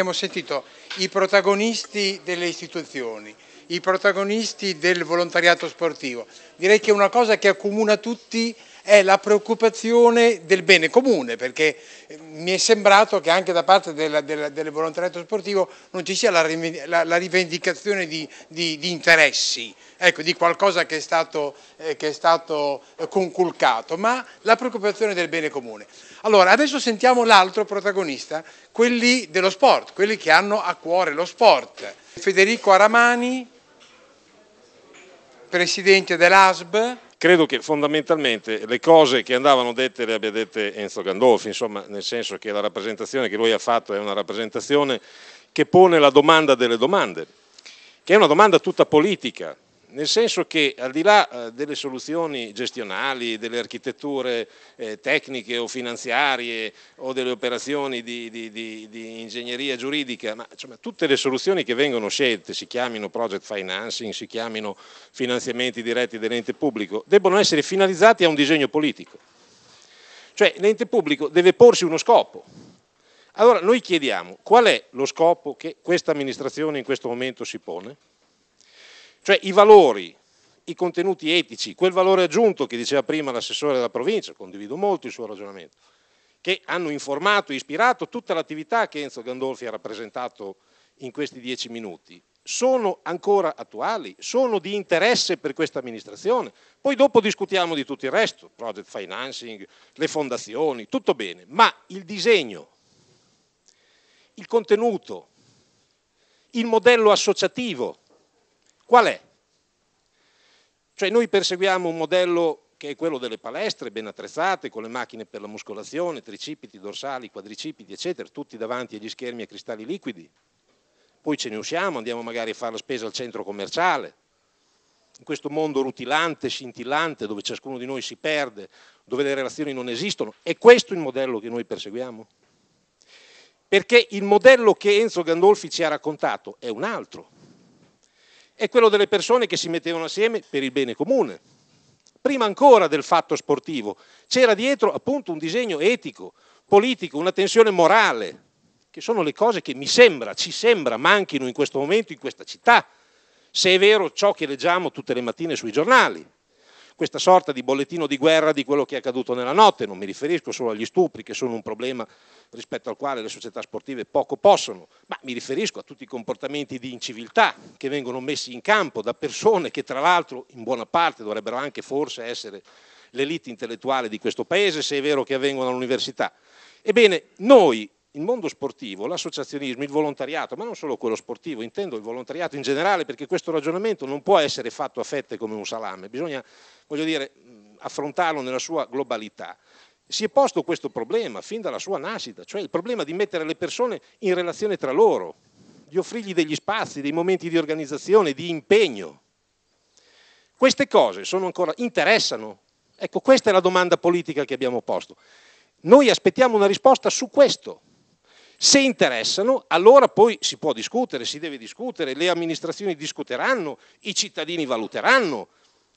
Abbiamo sentito i protagonisti delle istituzioni, i protagonisti del volontariato sportivo. Direi che una cosa che accomuna tutti è la preoccupazione del bene comune, perché eh, mi è sembrato che anche da parte del, del, del volontariato sportivo non ci sia la, la rivendicazione di, di, di, interessi, ecco, di qualcosa che è, stato, eh, che è stato eh, conculcato, ma la preoccupazione del bene comune. Allora, adesso sentiamo l'altro protagonista, quelli dello sport, quelli che hanno a cuore lo sport. Federico Aramani, presidente dell'ASB, credo che fondamentalmente le cose che andavano dette le abbia dette Enzo Gandolfi, insomma, nel senso che la rappresentazione che lui ha fatto è una rappresentazione che pone la domanda delle domande, che è una domanda tutta politica, nel senso che al di là eh, delle soluzioni gestionali, delle architetture eh, tecniche o finanziarie o delle operazioni di, di, di, di ingegneria giuridica, ma insomma, tutte le soluzioni che vengono scelte, si chiamino project financing, si chiamino finanziamenti diretti dell'ente pubblico, debbono essere finalizzati a un disegno politico. Cioè l'ente pubblico deve porsi uno scopo. Allora noi chiediamo qual è lo scopo che questa amministrazione in questo momento si pone? Cioè i valori, i contenuti etici, quel valore aggiunto che diceva prima l'assessore della provincia, condivido molto il suo ragionamento, che hanno informato e ispirato tutta l'attività che Enzo Gandolfi ha rappresentato in questi dieci minuti, sono ancora attuali, sono di interesse per questa amministrazione. Poi dopo discutiamo di tutto il resto, project financing, le fondazioni, tutto bene, ma il disegno, il contenuto, il modello associativo Qual è? Cioè noi perseguiamo un modello che è quello delle palestre ben attrezzate, con le macchine per la muscolazione, tricipiti, dorsali, quadricipiti, eccetera, tutti davanti agli schermi a cristalli liquidi. Poi ce ne usciamo, andiamo magari a fare la spesa al centro commerciale, in questo mondo rutilante, scintillante, dove ciascuno di noi si perde, dove le relazioni non esistono. È questo il modello che noi perseguiamo? Perché il modello che Enzo Gandolfi ci ha raccontato è un altro è quello delle persone che si mettevano assieme per il bene comune. Prima ancora del fatto sportivo c'era dietro appunto un disegno etico, politico, una tensione morale, che sono le cose che mi sembra, ci sembra manchino in questo momento in questa città, se è vero ciò che leggiamo tutte le mattine sui giornali questa sorta di bollettino di guerra di quello che è accaduto nella notte, non mi riferisco solo agli stupri che sono un problema rispetto al quale le società sportive poco possono, ma mi riferisco a tutti i comportamenti di inciviltà che vengono messi in campo da persone che tra l'altro in buona parte dovrebbero anche forse essere l'elite intellettuale di questo paese, se è vero che avvengono all'università. Ebbene, noi il mondo sportivo, l'associazionismo, il volontariato, ma non solo quello sportivo, intendo il volontariato in generale, perché questo ragionamento non può essere fatto a fette come un salame, bisogna, voglio dire, affrontarlo nella sua globalità. Si è posto questo problema fin dalla sua nascita, cioè il problema di mettere le persone in relazione tra loro, di offrirgli degli spazi, dei momenti di organizzazione, di impegno. Queste cose sono ancora, interessano? Ecco, questa è la domanda politica che abbiamo posto. Noi aspettiamo una risposta su questo. Se interessano, allora poi si può discutere, si deve discutere, le amministrazioni discuteranno, i cittadini valuteranno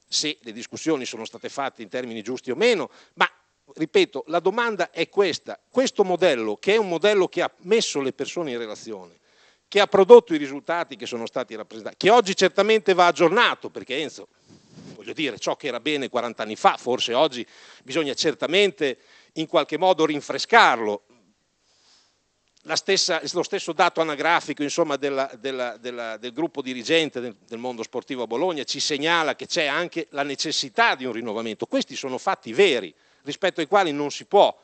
se le discussioni sono state fatte in termini giusti o meno, ma ripeto, la domanda è questa, questo modello che è un modello che ha messo le persone in relazione, che ha prodotto i risultati che sono stati rappresentati, che oggi certamente va aggiornato, perché Enzo, voglio dire, ciò che era bene 40 anni fa, forse oggi bisogna certamente in qualche modo rinfrescarlo, stessa, lo stesso dato anagrafico insomma, della, della, della, del gruppo dirigente del, del, mondo sportivo a Bologna ci segnala che c'è anche la necessità di un rinnovamento. Questi sono fatti veri rispetto ai quali non si può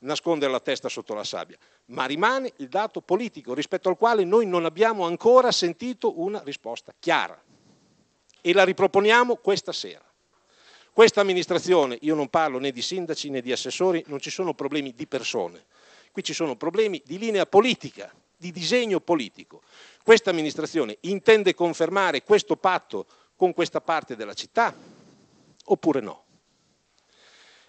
nascondere la testa sotto la sabbia, ma rimane il dato politico rispetto al quale noi non abbiamo ancora sentito una risposta chiara e la riproponiamo questa sera. Questa amministrazione, io non parlo né di sindaci né di assessori, non ci sono problemi di persone, Qui ci sono problemi di linea politica, di disegno politico. Questa amministrazione intende confermare questo patto con questa parte della città oppure no?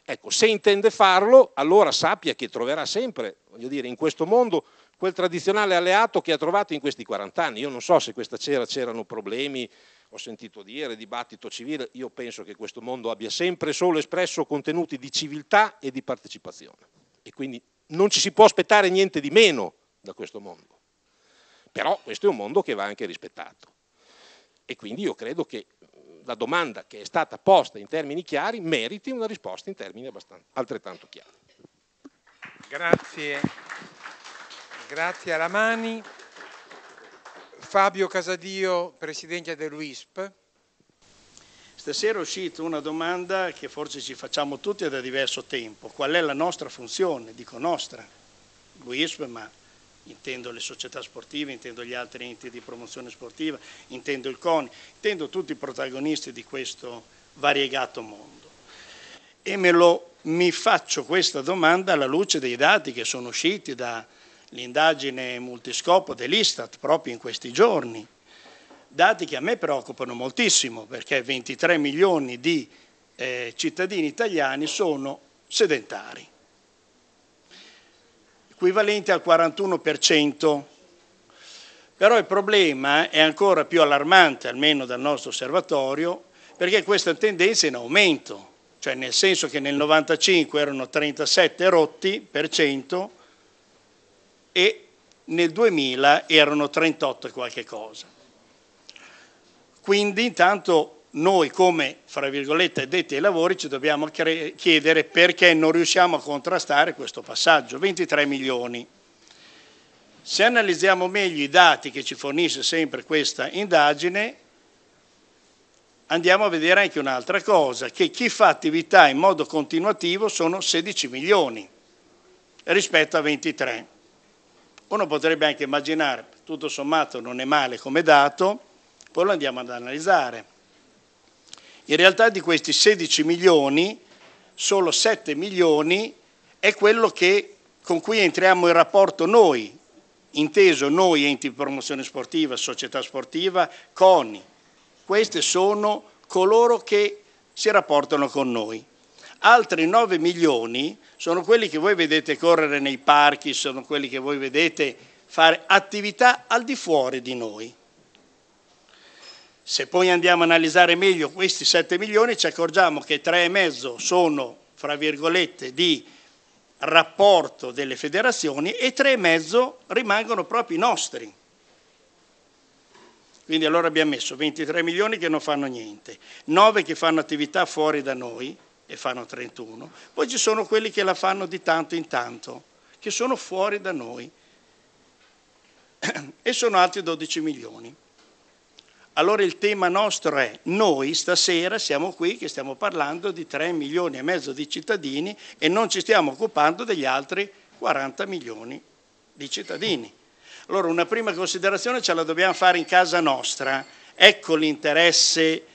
Ecco, se intende farlo, allora sappia che troverà sempre, voglio dire, in questo mondo quel tradizionale alleato che ha trovato in questi 40 anni. Io non so se questa sera c'erano problemi, ho sentito dire, dibattito civile, io penso che questo mondo abbia sempre solo espresso contenuti di civiltà e di partecipazione. E quindi non ci si può aspettare niente di meno da questo mondo. Però questo è un mondo che va anche rispettato. E quindi io credo che la domanda che è stata posta in termini chiari meriti una risposta in termini altrettanto chiari. Grazie. Grazie a Ramani. Fabio Casadio, Presidente dell'UISP. Stasera è uscita una domanda che forse ci facciamo tutti da diverso tempo. Qual è la nostra funzione? Dico nostra, l'UISP, ma intendo le società sportive, intendo gli altri enti di promozione sportiva, intendo il CONI, intendo tutti i protagonisti di questo variegato mondo. E me lo, mi faccio questa domanda alla luce dei dati che sono usciti dall'indagine multiscopo dell'Istat proprio in questi giorni. Dati che a me preoccupano moltissimo perché 23 milioni di eh, cittadini italiani sono sedentari equivalente al 41%. Però il problema è ancora più allarmante, almeno dal nostro osservatorio, perché questa tendenza è in aumento, cioè nel senso che nel 95 erano 37 rotti per cento e nel 2000 erano 38 e qualche cosa. Quindi intanto noi come, fra virgolette, addetti ai lavori ci dobbiamo chiedere perché non riusciamo a contrastare questo passaggio, 23 milioni. Se analizziamo meglio i dati che ci fornisce sempre questa indagine, andiamo a vedere anche un'altra cosa, che chi fa attività in modo continuativo sono 16 milioni rispetto a 23. Uno potrebbe anche immaginare, tutto sommato non è male come dato, poi lo andiamo ad analizzare in realtà di questi 16 milioni, solo 7 milioni è quello che, con cui entriamo in rapporto noi, inteso noi enti di promozione sportiva, società sportiva, CONI. Questi sono coloro che si rapportano con noi. Altri 9 milioni sono quelli che voi vedete correre nei parchi, sono quelli che voi vedete fare attività al di fuori di noi. Se poi andiamo a analizzare meglio questi 7 milioni ci accorgiamo che 3,5 sono, fra virgolette, di rapporto delle federazioni e 3,5 rimangono proprio i nostri. Quindi allora abbiamo messo 23 milioni che non fanno niente, 9 che fanno attività fuori da noi e fanno 31, poi ci sono quelli che la fanno di tanto in tanto, che sono fuori da noi e sono altri 12 milioni. Allora il tema nostro è, noi stasera siamo qui che stiamo parlando di 3 milioni e mezzo di cittadini e non ci stiamo occupando degli altri 40 milioni di cittadini. Allora una prima considerazione ce la dobbiamo fare in casa nostra. Ecco l'interesse,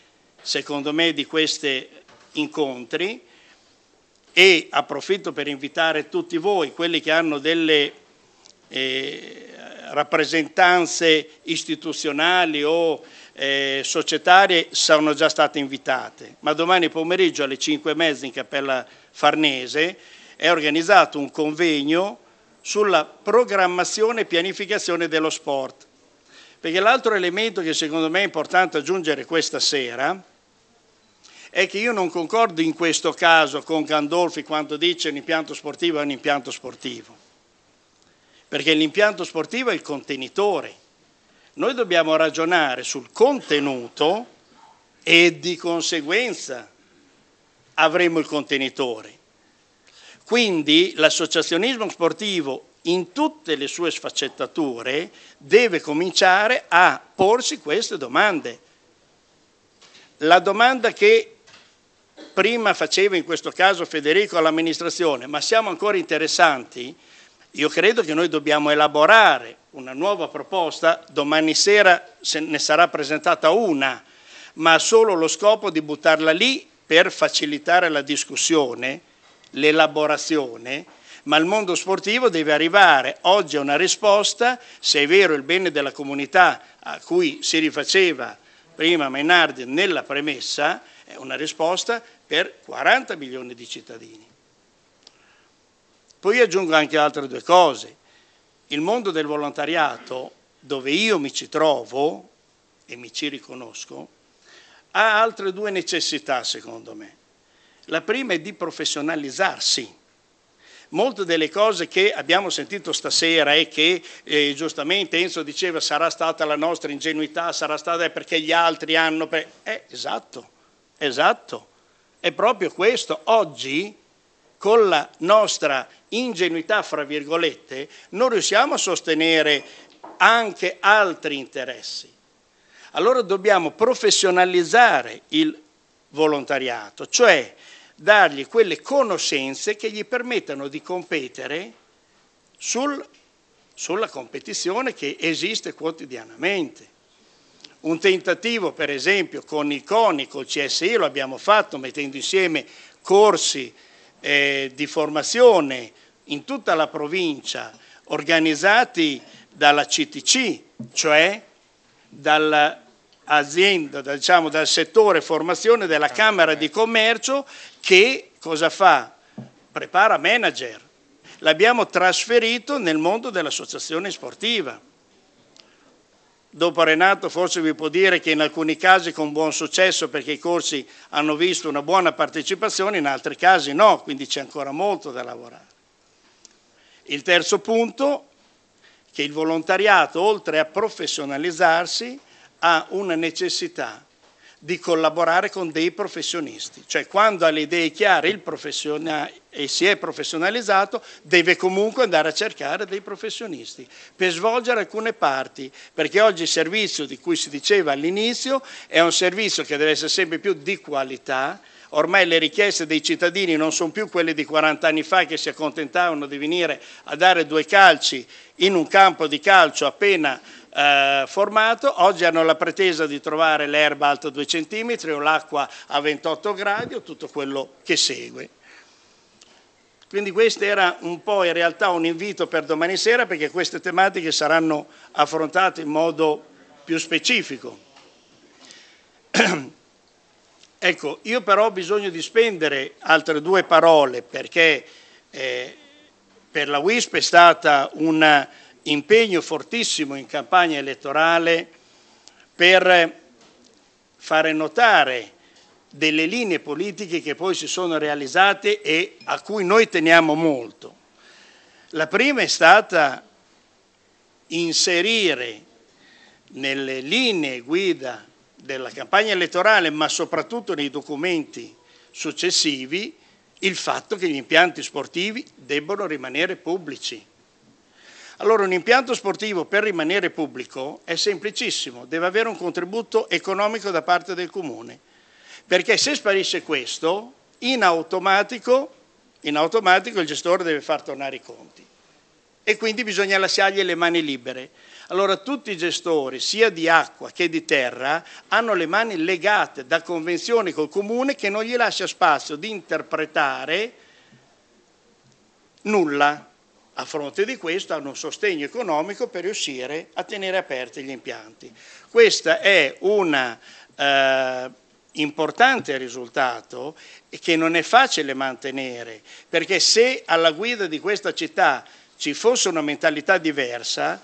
secondo me, di questi incontri e approfitto per invitare tutti voi, quelli che hanno delle eh, rappresentanze istituzionali o eh, societarie sono già state invitate, ma domani pomeriggio alle 5 e mezza in Cappella Farnese è organizzato un convegno sulla programmazione e pianificazione dello sport. Perché l'altro elemento che secondo me è importante aggiungere questa sera è che io non concordo in questo caso con Gandolfi quando dice l'impianto sportivo è un impianto sportivo, perché l'impianto sportivo è il contenitore noi dobbiamo ragionare sul contenuto e di conseguenza avremo il contenitore. Quindi l'associazionismo sportivo in tutte le sue sfaccettature deve cominciare a porsi queste domande. La domanda che prima faceva in questo caso Federico all'amministrazione, ma siamo ancora interessanti? Io credo che noi dobbiamo elaborare una nuova proposta, domani sera se ne sarà presentata una, ma ha solo lo scopo di buttarla lì per facilitare la discussione, l'elaborazione, ma il mondo sportivo deve arrivare oggi a una risposta, se è vero il bene della comunità a cui si rifaceva prima Mainardi nella premessa, è una risposta per 40 milioni di cittadini. Poi aggiungo anche altre due cose. Il mondo del volontariato, dove io mi ci trovo e mi ci riconosco, ha altre due necessità, secondo me. La prima è di professionalizzarsi, molte delle cose che abbiamo sentito stasera e che eh, giustamente Enzo diceva sarà stata la nostra ingenuità, sarà stata perché gli altri hanno... Pre- eh, esatto, esatto, è proprio questo. Oggi con la nostra ingenuità, fra virgolette, non riusciamo a sostenere anche altri interessi. Allora dobbiamo professionalizzare il volontariato, cioè dargli quelle conoscenze che gli permettano di competere sul, sulla competizione che esiste quotidianamente. Un tentativo, per esempio, con il CONI, col CSI, lo abbiamo fatto mettendo insieme corsi eh, di formazione in tutta la provincia organizzati dalla CTC, cioè dall'azienda, diciamo, dal settore formazione della Camera di Commercio che cosa fa? Prepara manager. L'abbiamo trasferito nel mondo dell'associazione sportiva. Dopo Renato forse vi può dire che in alcuni casi con buon successo perché i corsi hanno visto una buona partecipazione, in altri casi no, quindi c'è ancora molto da lavorare. Il terzo punto, che il volontariato oltre a professionalizzarsi ha una necessità di collaborare con dei professionisti, cioè quando ha le idee chiare il e si è professionalizzato deve comunque andare a cercare dei professionisti per svolgere alcune parti, perché oggi il servizio di cui si diceva all'inizio è un servizio che deve essere sempre più di qualità, ormai le richieste dei cittadini non sono più quelle di 40 anni fa che si accontentavano di venire a dare due calci in un campo di calcio appena eh, formato, oggi hanno la pretesa di trovare l'erba alta 2 cm o l'acqua a 28 gradi o tutto quello che segue. Quindi questo era un po' in realtà un invito per domani sera perché queste tematiche saranno affrontate in modo più specifico. ecco, io però ho bisogno di spendere altre due parole perché eh, per la WISP è stata una impegno fortissimo in campagna elettorale per fare notare delle linee politiche che poi si sono realizzate e a cui noi teniamo molto. La prima è stata inserire nelle linee guida della campagna elettorale, ma soprattutto nei documenti successivi, il fatto che gli impianti sportivi debbono rimanere pubblici allora un impianto sportivo per rimanere pubblico è semplicissimo, deve avere un contributo economico da parte del comune, perché se sparisce questo, in automatico, in automatico il gestore deve far tornare i conti e quindi bisogna lasciargli le mani libere. Allora tutti i gestori, sia di acqua che di terra, hanno le mani legate da convenzioni col comune che non gli lascia spazio di interpretare nulla a fronte di questo hanno un sostegno economico per riuscire a tenere aperti gli impianti. Questo è un eh, importante risultato che non è facile mantenere, perché se alla guida di questa città ci fosse una mentalità diversa,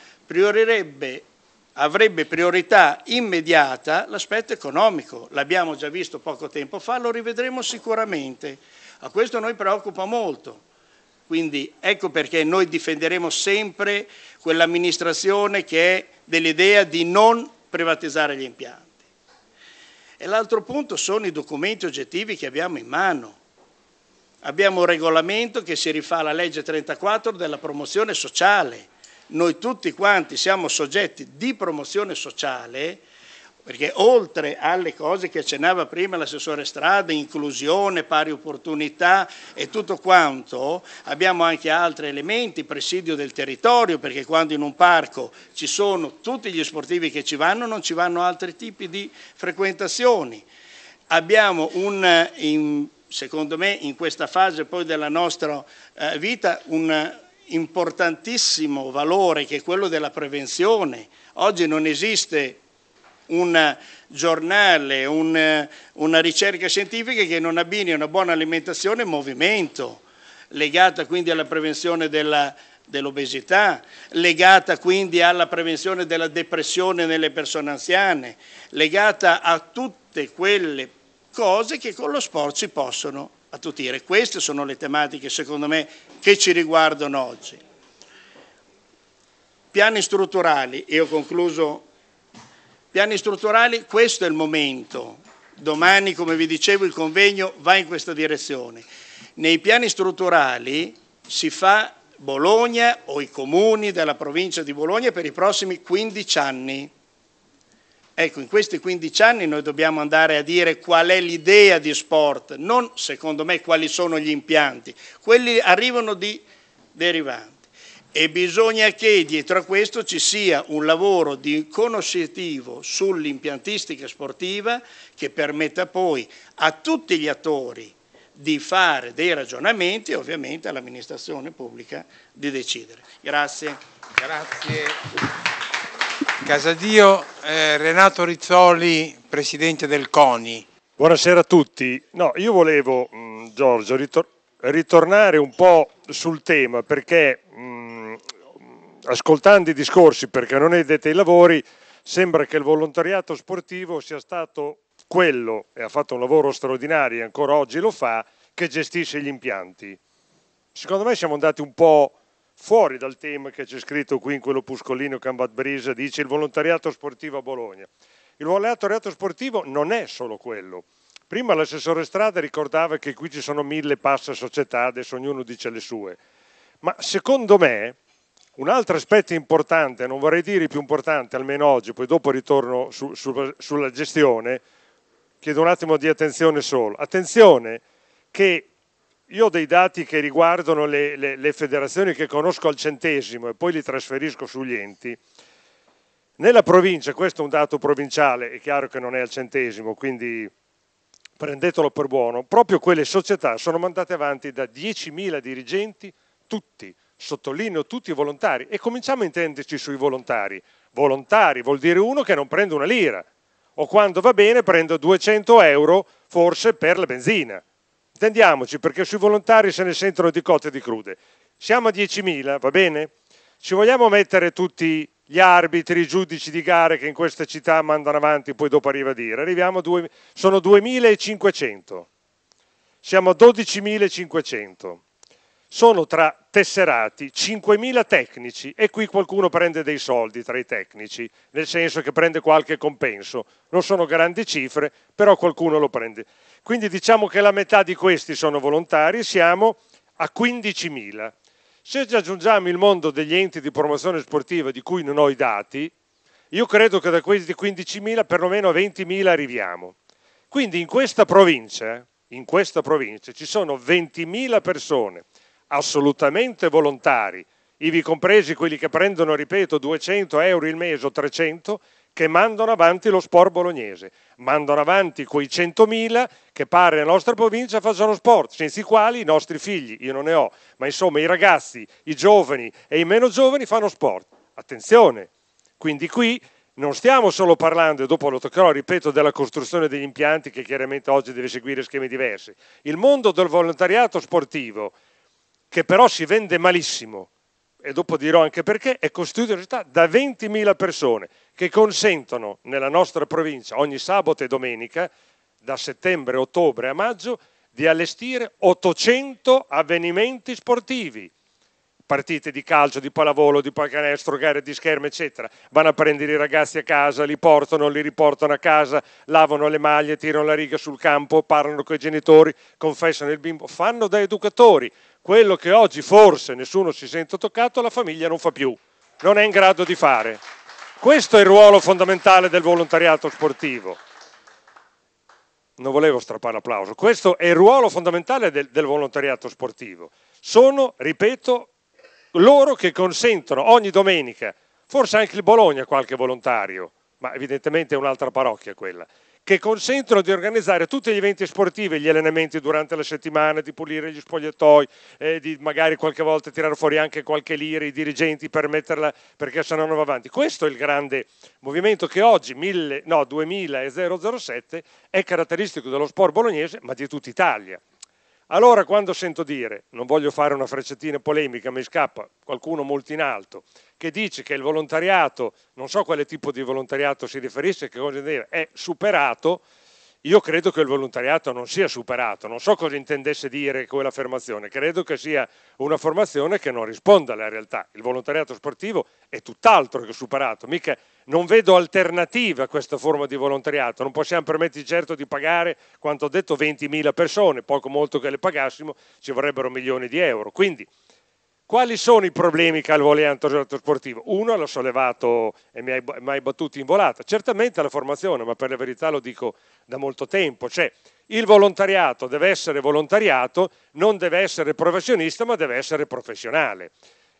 avrebbe priorità immediata l'aspetto economico. L'abbiamo già visto poco tempo fa, lo rivedremo sicuramente. A questo noi preoccupa molto quindi ecco perché noi difenderemo sempre quell'amministrazione che è dell'idea di non privatizzare gli impianti. E l'altro punto sono i documenti oggettivi che abbiamo in mano. Abbiamo un regolamento che si rifà alla legge 34 della promozione sociale. Noi tutti quanti siamo soggetti di promozione sociale perché oltre alle cose che accennava prima l'assessore Strada, inclusione, pari opportunità e tutto quanto, abbiamo anche altri elementi, presidio del territorio, perché quando in un parco ci sono tutti gli sportivi che ci vanno, non ci vanno altri tipi di frequentazioni. Abbiamo un, in, secondo me, in questa fase poi della nostra eh, vita, un importantissimo valore che è quello della prevenzione. Oggi non esiste un giornale, un, una ricerca scientifica che non abbini una buona alimentazione e movimento, legata quindi alla prevenzione della, dell'obesità, legata quindi alla prevenzione della depressione nelle persone anziane, legata a tutte quelle cose che con lo sport si possono attutire. Queste sono le tematiche, secondo me, che ci riguardano oggi. Piani strutturali, e ho concluso, piani strutturali, questo è il momento. Domani, come vi dicevo, il convegno va in questa direzione. Nei piani strutturali si fa Bologna o i comuni della provincia di Bologna per i prossimi 15 anni. Ecco, in questi 15 anni noi dobbiamo andare a dire qual è l'idea di sport, non secondo me quali sono gli impianti, quelli arrivano di derivanti. E bisogna che dietro a questo ci sia un lavoro di conoscitivo sull'impiantistica sportiva che permetta poi a tutti gli attori di fare dei ragionamenti e ovviamente all'amministrazione pubblica di decidere. Grazie. Grazie. Casadio, eh, Renato Rizzoli, Presidente del CONI. Buonasera a tutti. No, io volevo, mh, Giorgio, ritor ritornare un po' sul tema perché ascoltando i discorsi, perché non edete i lavori, sembra che il volontariato sportivo sia stato quello, e ha fatto un lavoro straordinario e ancora oggi lo fa, che gestisce gli impianti. Secondo me siamo andati un po' fuori dal tema che c'è scritto qui in quello puscolino Cambat Brisa, dice il volontariato sportivo a Bologna. Il volontariato sportivo non è solo quello. Prima l'assessore Strada ricordava che qui ci sono mille passe società, adesso ognuno dice le sue. Ma secondo me un altro aspetto importante, non vorrei dire più importante, almeno oggi, poi dopo ritorno su, su, sulla gestione, chiedo un attimo di attenzione solo. Attenzione che io ho dei dati che riguardano le, le, le federazioni che conosco al centesimo e poi li trasferisco sugli enti. Nella provincia, questo è un dato provinciale, è chiaro che non è al centesimo, quindi prendetelo per buono, proprio quelle società sono mandate avanti da 10.000 dirigenti, tutti, sottolineo tutti volontari, e cominciamo a intenderci sui volontari. Volontari vuol dire uno che non prende una lira, o quando va bene prende 200 euro forse per la benzina. Intendiamoci, perché sui volontari se ne sentono di cotte e di crude. Siamo a 10.000, va bene? Ci vogliamo mettere tutti gli arbitri, i giudici di gare che in queste città mandano avanti, poi dopo arriva a dire. Arriviamo a due, sono 2.500. Siamo a 12.500. Sono tra tesserati 5.000 tecnici e qui qualcuno prende dei soldi tra i tecnici, nel senso che prende qualche compenso. Non sono grandi cifre, però qualcuno lo prende. Quindi diciamo che la metà di questi sono volontari, siamo a 15.000. Se aggiungiamo il mondo degli enti di promozione sportiva di cui non ho i dati, io credo che da questi 15.000 perlomeno a 20.000 arriviamo. Quindi in questa provincia, in questa provincia ci sono 20.000 persone assolutamente volontari, ivi compresi quelli che prendono, ripeto, 200 euro il mese o 300, che mandano avanti lo sport bolognese, mandano avanti quei 100.000 che pare nella nostra provincia facciano sport, senza i quali i nostri figli, io non ne ho, ma insomma i ragazzi, i giovani e i meno giovani fanno sport. Attenzione, quindi qui non stiamo solo parlando, e dopo lo toccherò, ripeto, della costruzione degli impianti che chiaramente oggi deve seguire schemi diversi. Il mondo del volontariato sportivo, che però si vende malissimo, e dopo dirò anche perché, è costituito da 20.000 persone che consentono nella nostra provincia ogni sabato e domenica, da settembre, ottobre a maggio, di allestire 800 avvenimenti sportivi. Partite di calcio, di pallavolo, di pallacanestro, gare di schermo, eccetera. Vanno a prendere i ragazzi a casa, li portano, li riportano a casa, lavano le maglie, tirano la riga sul campo, parlano con i genitori, confessano il bimbo, fanno da educatori. Quello che oggi forse nessuno si sente toccato, la famiglia non fa più, non è in grado di fare. Questo è il ruolo fondamentale del volontariato sportivo. Non volevo strappare l'applauso. Questo è il ruolo fondamentale del, del volontariato sportivo. Sono, ripeto, loro che consentono ogni domenica, forse anche il Bologna qualche volontario, ma evidentemente è un'altra parrocchia quella, che consentono di organizzare tutti gli eventi sportivi, gli allenamenti durante la settimana, di pulire gli spogliatoi, eh, di magari qualche volta tirare fuori anche qualche lira, i dirigenti per metterla perché se no non va avanti. Questo è il grande movimento che oggi, mille, no, 2007, è caratteristico dello sport bolognese, ma di tutta Italia. Allora quando sento dire, non voglio fare una frecciatina polemica, mi scappa qualcuno molto in alto, che dice che il volontariato, non so quale tipo di volontariato si riferisce, che cosa deve, è superato, io credo che il volontariato non sia superato, non so cosa intendesse dire quell'affermazione, credo che sia una formazione che non risponda alla realtà. Il volontariato sportivo è tutt'altro che superato, mica non vedo alternative a questa forma di volontariato, non possiamo permetterci certo di pagare, quanto ho detto, 20.000 persone, poco molto che le pagassimo ci vorrebbero milioni di euro. Quindi quali sono i problemi che ha il volontariato sportivo? Uno l'ho sollevato e mi hai, mi hai battuto in volata. Certamente la formazione, ma per la verità lo dico da molto tempo. Cioè, il volontariato deve essere volontariato, non deve essere professionista, ma deve essere professionale.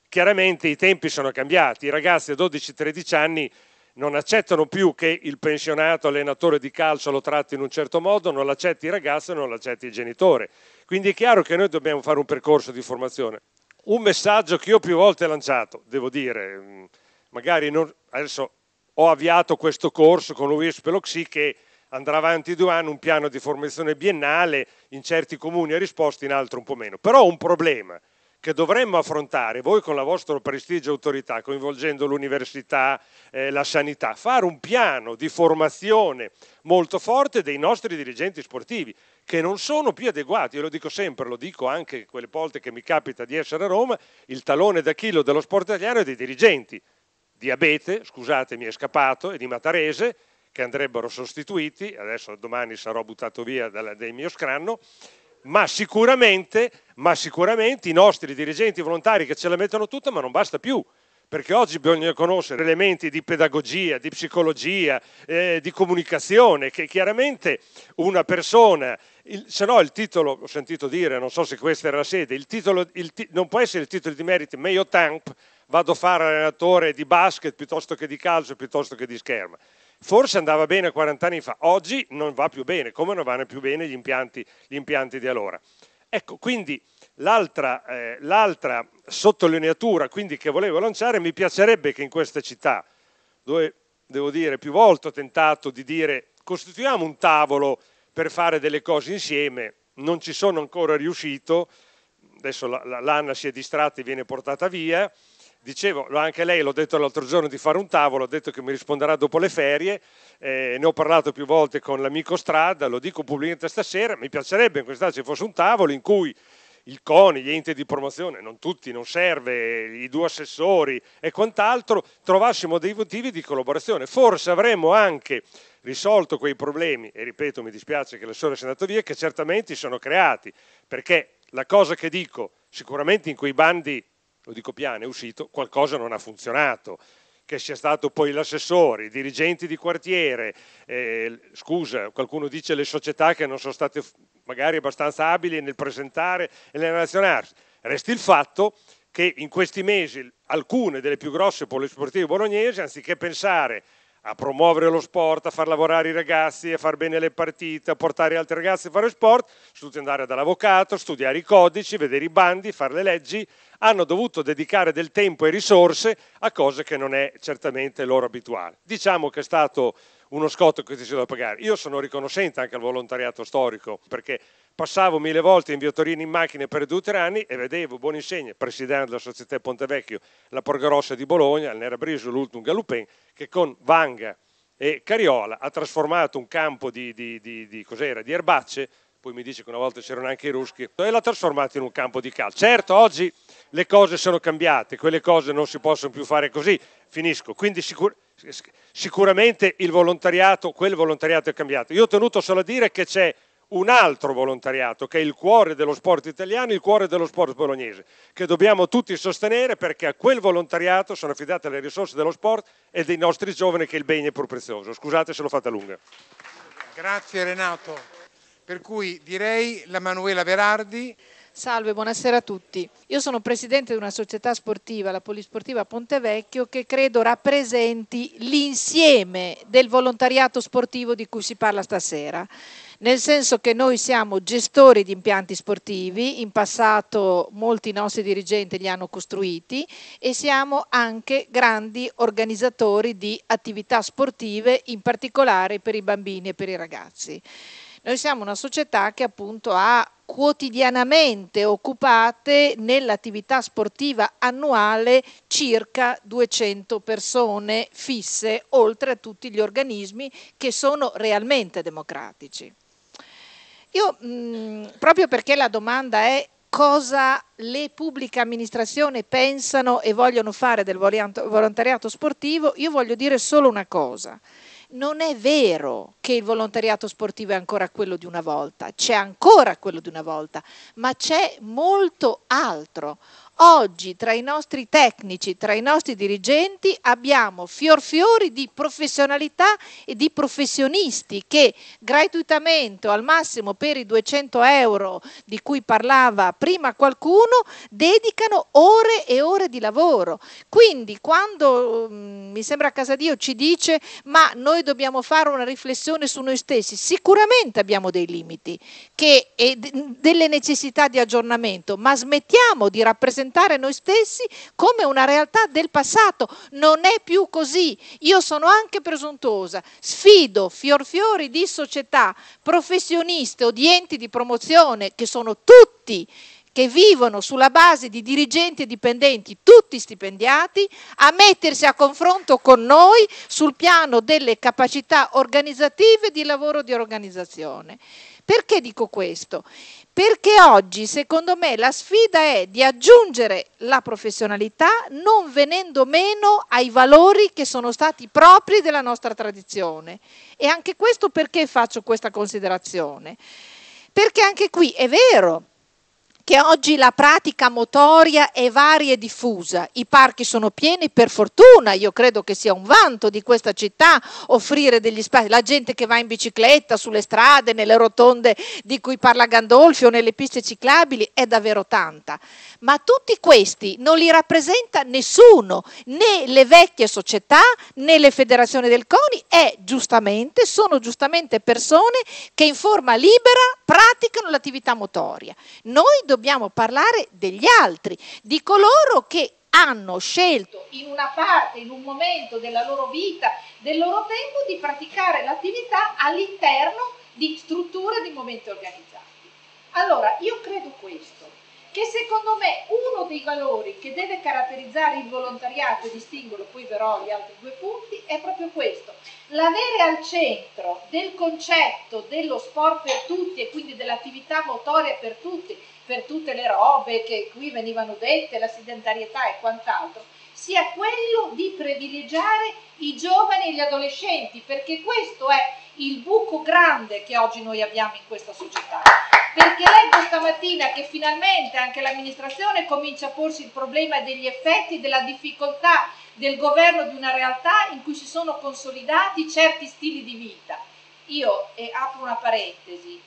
Chiaramente i tempi sono cambiati, i ragazzi a 12-13 anni non accettano più che il pensionato allenatore di calcio lo tratti in un certo modo, non l'accetti il ragazzo e non l'accetti il genitore. Quindi è chiaro che noi dobbiamo fare un percorso di formazione un messaggio che io più volte ho lanciato, devo dire, mm, magari non, adesso ho avviato questo corso con l'UIS Peloxi che andrà avanti due anni, un piano di formazione biennale, in certi comuni ha risposto, in altri un po' meno. Però un problema che dovremmo affrontare, voi con la vostra prestigio e autorità, coinvolgendo l'università, eh, la sanità, fare un piano di formazione molto forte dei nostri dirigenti sportivi che non sono più adeguati, io lo dico sempre, lo dico anche quelle volte che mi capita di essere a Roma, il talone d'Achillo dello sport italiano è dei dirigenti di Abete, scusatemi è scappato, e di Matarese, che andrebbero sostituiti, adesso domani sarò buttato via dal, dal mio scranno, ma sicuramente, ma sicuramente i nostri dirigenti volontari che ce la mettono tutta, ma non basta più perché oggi bisogna conoscere elementi di pedagogia, di psicologia, eh, di comunicazione, che chiaramente una persona, il, se no il titolo, ho sentito dire, non so se questa era la sede, il titolo, il, non può essere il titolo di merito, meglio tank, vado a fare allenatore di basket piuttosto che di calcio, piuttosto che di scherma. Forse andava bene 40 anni fa, oggi non va più bene, come non vanno più bene gli impianti, gli impianti di allora. Ecco, quindi l'altra, eh, l'altra sottolineatura quindi, che volevo lanciare, mi piacerebbe che in questa città, dove devo dire più volte ho tentato di dire costituiamo un tavolo per fare delle cose insieme, non ci sono ancora riuscito, adesso l'Anna si è distratta e viene portata via, dicevo, anche lei l'ho detto l'altro giorno di fare un tavolo, ha detto che mi risponderà dopo le ferie, eh, ne ho parlato più volte con l'amico Strada, lo dico pubblicamente stasera, mi piacerebbe in quest'anno ci fosse un tavolo in cui il CONI, gli enti di promozione, non tutti, non serve, i due assessori e quant'altro, trovassimo dei motivi di collaborazione. Forse avremmo anche risolto quei problemi, e ripeto, mi dispiace che l'assessore sia andato via, che certamente sono creati, perché la cosa che dico, sicuramente in quei bandi lo dico piano, è uscito, qualcosa non ha funzionato. Che sia stato poi l'assessore, i dirigenti di quartiere, eh, scusa, qualcuno dice le società che non sono state magari abbastanza abili nel presentare e nel relazionarsi. Resti il fatto che in questi mesi alcune delle più grosse polisportive bolognesi, anziché pensare a promuovere lo sport, a far lavorare i ragazzi, a far bene le partite, a portare altri ragazzi a fare sport, tutti andare dall'avvocato, studiare i codici, vedere i bandi, fare le leggi, hanno dovuto dedicare del tempo e risorse a cose che non è certamente loro abituale. Diciamo che è stato uno scotto che si deve pagare. Io sono riconoscente anche al volontariato storico perché passavo mille volte in via Torino in macchina per due o tre anni e vedevo buon insegna, presidente della società Pontevecchio, la Porgarossa di Bologna, il Nerabriso, l'ultimo Gallupin, che con Vanga e Cariola ha trasformato un campo di, di, di, di, di erbacce poi mi dice che una volta c'erano anche i ruschi, e l'ha trasformato in un campo di calcio. Certo, oggi le cose sono cambiate, quelle cose non si possono più fare così, finisco. Quindi sicur- sicuramente il volontariato, quel volontariato è cambiato. Io ho tenuto solo a dire che c'è un altro volontariato che è il cuore dello sport italiano, il cuore dello sport bolognese, che dobbiamo tutti sostenere perché a quel volontariato sono affidate le risorse dello sport e dei nostri giovani che il bene è pur prezioso. Scusate se l'ho fatta lunga. Grazie Renato. Per cui direi la Manuela Verardi. Salve, buonasera a tutti. Io sono presidente di una società sportiva, la Polisportiva Pontevecchio, che credo rappresenti l'insieme del volontariato sportivo di cui si parla stasera. Nel senso che noi siamo gestori di impianti sportivi, in passato molti nostri dirigenti li hanno costruiti e siamo anche grandi organizzatori di attività sportive, in particolare per i bambini e per i ragazzi. Noi siamo una società che appunto ha quotidianamente occupate nell'attività sportiva annuale circa 200 persone fisse, oltre a tutti gli organismi che sono realmente democratici. Io, mh, proprio perché la domanda è cosa le pubbliche amministrazioni pensano e vogliono fare del volontariato sportivo, io voglio dire solo una cosa non è vero che il volontariato sportivo è ancora quello di una volta, c'è ancora quello di una volta, ma c'è molto altro. Oggi tra i nostri tecnici, tra i nostri dirigenti abbiamo fior fiori di professionalità e di professionisti che gratuitamente o al massimo per i 200 euro di cui parlava prima qualcuno dedicano ore e ore di lavoro. Quindi quando mm, mi sembra a casa Dio ci dice ma noi dobbiamo fare una riflessione su noi stessi, sicuramente abbiamo dei limiti che, e delle necessità di aggiornamento, ma smettiamo di rappresentare rappresentare noi stessi come una realtà del passato. Non è più così. Io sono anche presuntuosa. Sfido fior fiori di società, professioniste o di enti di promozione che sono tutti che vivono sulla base di dirigenti e dipendenti, tutti stipendiati, a mettersi a confronto con noi sul piano delle capacità organizzative di lavoro di organizzazione. Perché dico questo? Perché oggi, secondo me, la sfida è di aggiungere la professionalità non venendo meno ai valori che sono stati propri della nostra tradizione. E anche questo perché faccio questa considerazione? Perché anche qui è vero, che oggi la pratica motoria è varia e diffusa. I parchi sono pieni per fortuna, io credo che sia un vanto di questa città offrire degli spazi. La gente che va in bicicletta sulle strade, nelle rotonde di cui parla Gandolfi o nelle piste ciclabili è davvero tanta. Ma tutti questi non li rappresenta nessuno, né le vecchie società né le federazioni del CONI e giustamente sono giustamente persone che in forma libera praticano l'attività motoria. Noi dobbiamo parlare degli altri, di coloro che hanno scelto in una parte, in un momento della loro vita, del loro tempo, di praticare l'attività all'interno di strutture, di momenti organizzati. Allora, io credo questo, che secondo me uno dei valori che deve caratterizzare il volontariato e distinguerlo, poi verrò gli altri due punti, è proprio questo, l'avere al centro del concetto dello sport per tutti e quindi dell'attività motoria per tutti, per tutte le robe che qui venivano dette, la sedentarietà e quant'altro, sia quello di privilegiare i giovani e gli adolescenti, perché questo è il buco grande che oggi noi abbiamo in questa società. Perché leggo stamattina che finalmente anche l'amministrazione comincia a porsi il problema degli effetti della difficoltà del governo di una realtà in cui si sono consolidati certi stili di vita. Io eh, apro una parentesi,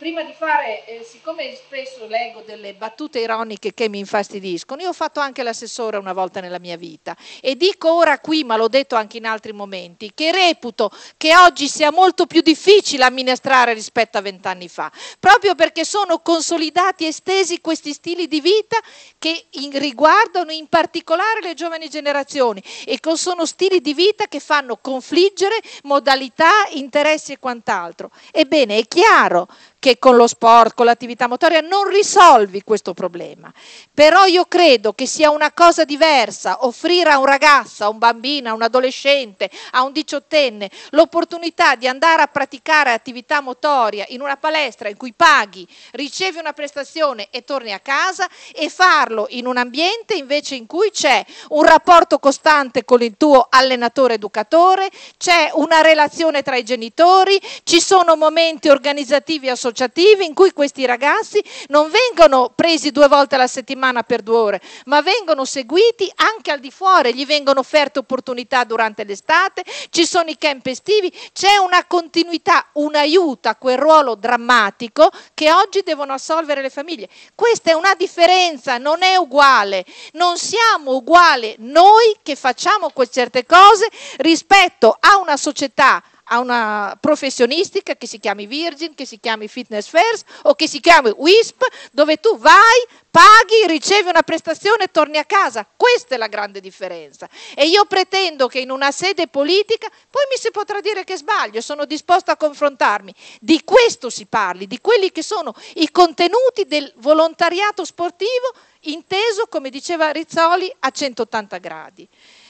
prima di fare, eh, siccome spesso leggo delle battute ironiche che mi infastidiscono, io ho fatto anche l'assessore una volta nella mia vita e dico ora qui, ma l'ho detto anche in altri momenti, che reputo che oggi sia molto più difficile amministrare rispetto a vent'anni fa, proprio perché sono consolidati e estesi questi stili di vita che in, riguardano in particolare le giovani generazioni e sono stili di vita che fanno confliggere modalità, interessi e quant'altro. Ebbene, è chiaro che con lo sport, con l'attività motoria non risolvi questo problema. Però io credo che sia una cosa diversa offrire a un ragazzo, a un bambino, a un adolescente, a un diciottenne l'opportunità di andare a praticare attività motoria in una palestra in cui paghi, ricevi una prestazione e torni a casa e farlo in un ambiente invece in cui c'è un rapporto costante con il tuo allenatore educatore, c'è una relazione tra i genitori, ci sono momenti organizzativi associati associativi in cui questi ragazzi non vengono presi due volte alla settimana per due ore, ma vengono seguiti anche al di fuori, gli vengono offerte opportunità durante l'estate, ci sono i camp estivi, c'è una continuità, un aiuto a quel ruolo drammatico che oggi devono assolvere le famiglie. Questa è una differenza, non è uguale, non siamo uguali noi che facciamo certe cose rispetto a una società a una professionistica che si chiami Virgin, che si chiami Fitness First o che si chiami WISP, dove tu vai, paghi, ricevi una prestazione e torni a casa. Questa è la grande differenza. E io pretendo che in una sede politica, poi mi si potrà dire che sbaglio, sono disposta a confrontarmi, di questo si parli, di quelli che sono i contenuti del volontariato sportivo inteso, come diceva Rizzoli, a 180 gradi.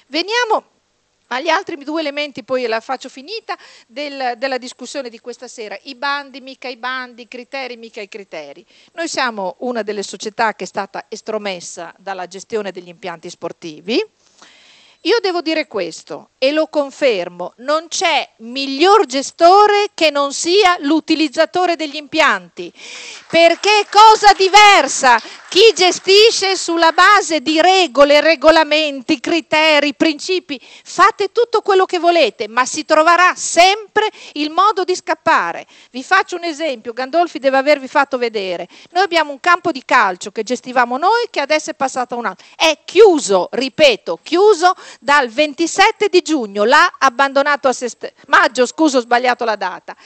Veniamo agli altri due elementi, poi la faccio finita, del, della discussione di questa sera. I bandi, mica i bandi, i criteri, mica i criteri. Noi siamo una delle società che è stata estromessa dalla gestione degli impianti sportivi. Io devo dire questo e lo confermo, non c'è miglior gestore che non sia l'utilizzatore degli impianti, perché è cosa diversa chi gestisce sulla base di regole, regolamenti, criteri, principi, fate tutto quello che volete, ma si troverà sempre il modo di scappare. Vi faccio un esempio, Gandolfi deve avervi fatto vedere. Noi abbiamo un campo di calcio che gestivamo noi che adesso è passato un altro. È chiuso, ripeto, chiuso dal 27 di giugno, l'ha abbandonato a se. Maggio, scuso, ho sbagliato la data.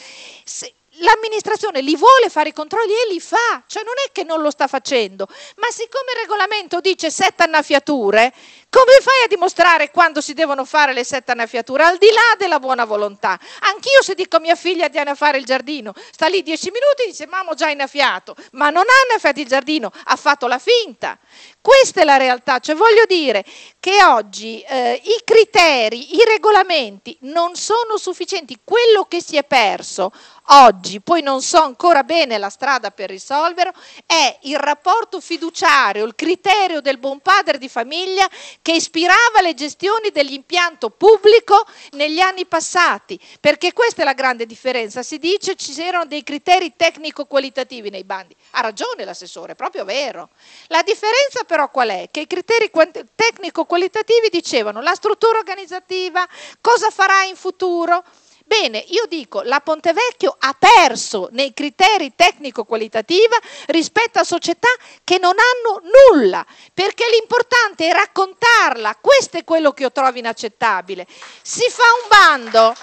Se l'amministrazione li vuole fare i controlli e li fa, cioè non è che non lo sta facendo, ma siccome il regolamento dice sette annaffiature, come fai a dimostrare quando si devono fare le sette annaffiature? Al di là della buona volontà. Anch'io se dico a mia figlia di annaffiare il giardino, sta lì dieci minuti e dice mamma ho già innaffiato, ma non ha annaffiato il giardino, ha fatto la finta. Questa è la realtà, cioè voglio dire che oggi eh, i criteri, i regolamenti non sono sufficienti. Quello che si è perso oggi, poi non so ancora bene la strada per risolverlo, è il rapporto fiduciario, il criterio del buon padre di famiglia che ispirava le gestioni dell'impianto pubblico negli anni passati, perché questa è la grande differenza. Si dice ci erano dei criteri tecnico-qualitativi nei bandi. Ha ragione l'assessore, è proprio vero. La differenza però qual è? Che i criteri tecnico-qualitativi dicevano la struttura organizzativa, cosa farà in futuro, Bene, io dico, la Pontevecchio ha perso nei criteri tecnico-qualitativi rispetto a società che non hanno nulla, perché l'importante è raccontarla, questo è quello che io trovo inaccettabile. Si fa un bando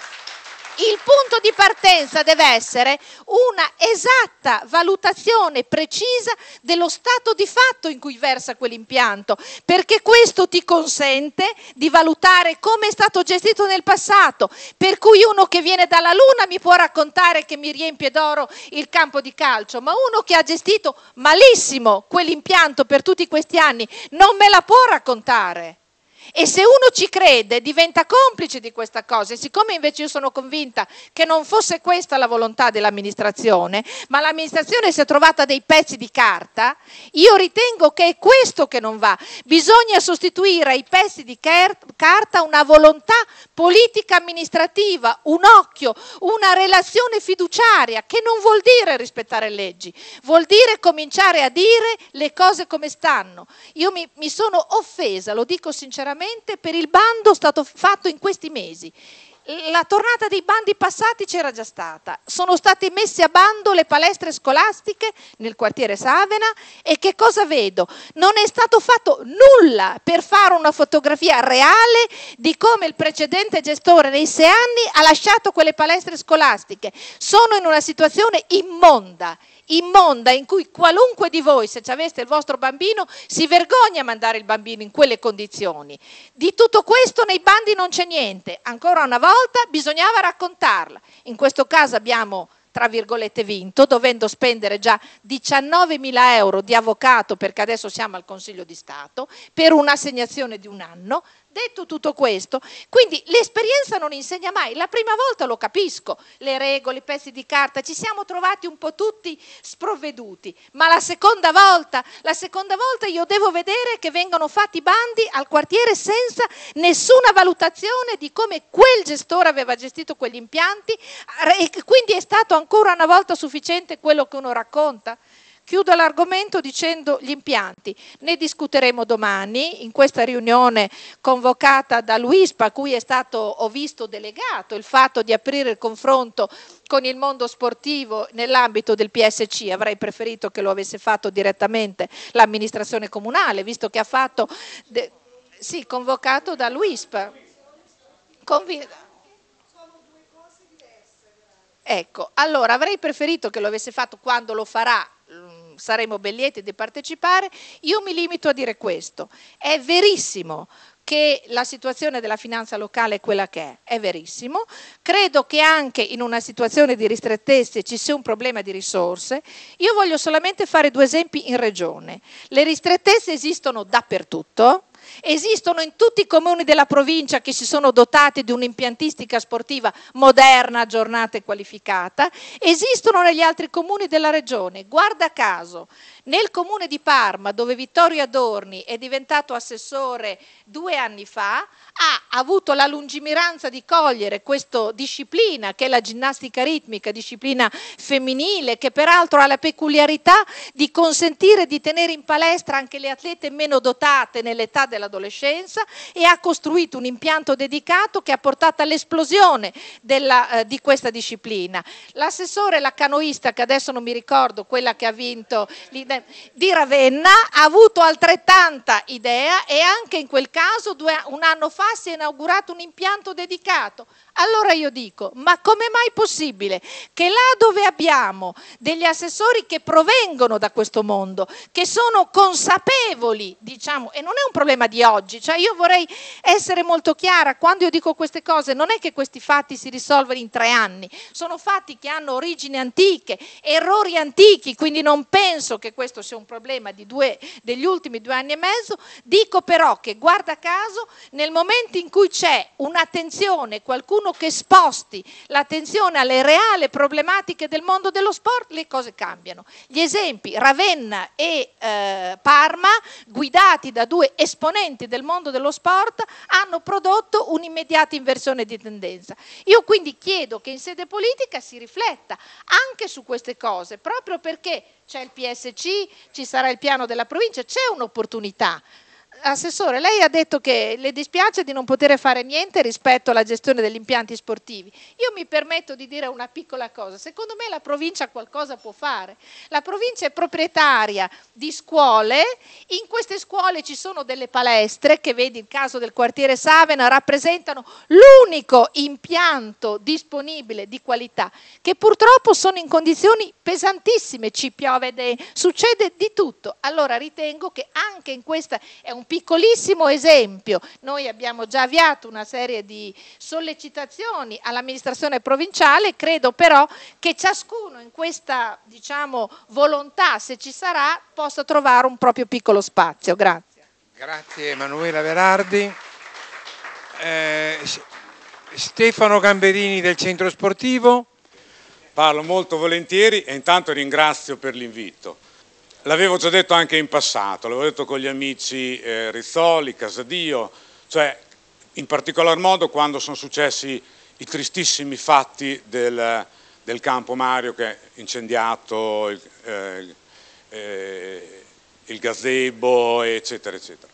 il punto di partenza deve essere una esatta valutazione precisa dello stato di fatto in cui versa quell'impianto, perché questo ti consente di valutare come è stato gestito nel passato, per cui uno che viene dalla Luna mi può raccontare che mi riempie d'oro il campo di calcio, ma uno che ha gestito malissimo quell'impianto per tutti questi anni non me la può raccontare. E se uno ci crede diventa complice di questa cosa. E siccome invece io sono convinta che non fosse questa la volontà dell'amministrazione, ma l'amministrazione si è trovata dei pezzi di carta, io ritengo che è questo che non va. Bisogna sostituire ai pezzi di carta una volontà politica amministrativa, un occhio, una relazione fiduciaria, che non vuol dire rispettare le leggi, vuol dire cominciare a dire le cose come stanno. Io mi, mi sono offesa, lo dico sinceramente veramente per il bando stato fatto in questi mesi. La tornata dei bandi passati c'era già stata, sono state messe a bando le palestre scolastiche nel quartiere Savena e che cosa vedo? Non è stato fatto nulla per fare una fotografia reale di come il precedente gestore nei sei anni ha lasciato quelle palestre scolastiche. Sono in una situazione immonda, immonda in cui qualunque di voi, se ci aveste il vostro bambino, si vergogna a mandare il bambino in quelle condizioni. Di tutto questo nei bandi non c'è niente. Ancora una volta bisognava raccontarla. In questo caso abbiamo tra virgolette vinto, dovendo spendere già 19 mila euro di avvocato perché adesso siamo al Consiglio di Stato per un'assegnazione di un anno, Detto tutto questo, quindi l'esperienza non insegna mai. La prima volta lo capisco, le regole, i pezzi di carta, ci siamo trovati un po' tutti sprovveduti, ma la seconda volta, la seconda volta io devo vedere che vengono fatti bandi al quartiere senza nessuna valutazione di come quel gestore aveva gestito quegli impianti e quindi è stato ancora una volta sufficiente quello che uno racconta. Chiudo l'argomento dicendo gli impianti. Ne discuteremo domani in questa riunione convocata dall'UISPA, a cui è stato, ho visto, delegato il fatto di aprire il confronto con il mondo sportivo nell'ambito del PSC. Avrei preferito che lo avesse fatto direttamente l'amministrazione comunale, visto che ha fatto... Sì, convocato dall'UISPA. Convi... Ecco, allora avrei preferito che lo avesse fatto quando lo farà saremo ben lieti di partecipare, io mi limito a dire questo. È verissimo che la situazione della finanza locale è quella che è, è verissimo. Credo che anche in una situazione di ristrettezze ci sia un problema di risorse. Io voglio solamente fare due esempi in regione. Le ristrettezze esistono dappertutto, Esistono in tutti i comuni della provincia che si sono dotati di un'impiantistica sportiva moderna, aggiornata e qualificata. Esistono negli altri comuni della regione. Guarda caso, nel comune di Parma, dove Vittorio Adorni è diventato assessore due anni fa, ha avuto la lungimiranza di cogliere questa disciplina che è la ginnastica ritmica, disciplina femminile, che peraltro ha la peculiarità di consentire di tenere in palestra anche le atlete meno dotate nell'età dell'adolescenza e ha costruito un impianto dedicato che ha portato all'esplosione della, eh, di questa disciplina. L'assessore, la canoista, che adesso non mi ricordo, quella che ha vinto di Ravenna, ha avuto altrettanta idea e anche in quel caso due, un anno fa si è inaugurato un impianto dedicato allora io dico, ma com'è mai possibile che là dove abbiamo degli assessori che provengono da questo mondo, che sono consapevoli, diciamo, e non è un problema di oggi, cioè io vorrei essere molto chiara, quando io dico queste cose non è che questi fatti si risolvono in tre anni, sono fatti che hanno origini antiche, errori antichi, quindi non penso che questo sia un problema due, degli ultimi due anni e mezzo, dico però che guarda caso nel momento in cui c'è un'attenzione, qualcuno qualcuno che sposti l'attenzione alle reali problematiche del mondo dello sport, le cose cambiano. Gli esempi Ravenna e eh, Parma, guidati da due esponenti del mondo dello sport, hanno prodotto un'immediata inversione di tendenza. Io quindi chiedo che in sede politica si rifletta anche su queste cose, proprio perché c'è il PSC, ci sarà il piano della provincia, c'è un'opportunità. Assessore, lei ha detto che le dispiace di non poter fare niente rispetto alla gestione degli impianti sportivi. Io mi permetto di dire una piccola cosa. Secondo me la provincia qualcosa può fare. La provincia è proprietaria di scuole, in queste scuole ci sono delle palestre che vedi il caso del quartiere Savena, rappresentano l'unico impianto disponibile di qualità, che purtroppo sono in condizioni pesantissime, ci piove, succede di tutto. Allora ritengo che anche in questa è un piccolissimo esempio. Noi abbiamo già avviato una serie di sollecitazioni all'amministrazione provinciale, credo però che ciascuno in questa diciamo, volontà, se ci sarà, possa trovare un proprio piccolo spazio. Grazie. Grazie Emanuela Verardi. Eh, Stefano Gamberini del Centro Sportivo. Parlo molto volentieri e intanto ringrazio per l'invito. L'avevo già detto anche in passato, l'avevo detto con gli amici eh, Rizzoli, Casadio, cioè in particolar modo quando sono successi i tristissimi fatti del, del campo Mario che è incendiato, il, eh, eh, il gazebo, eccetera, eccetera.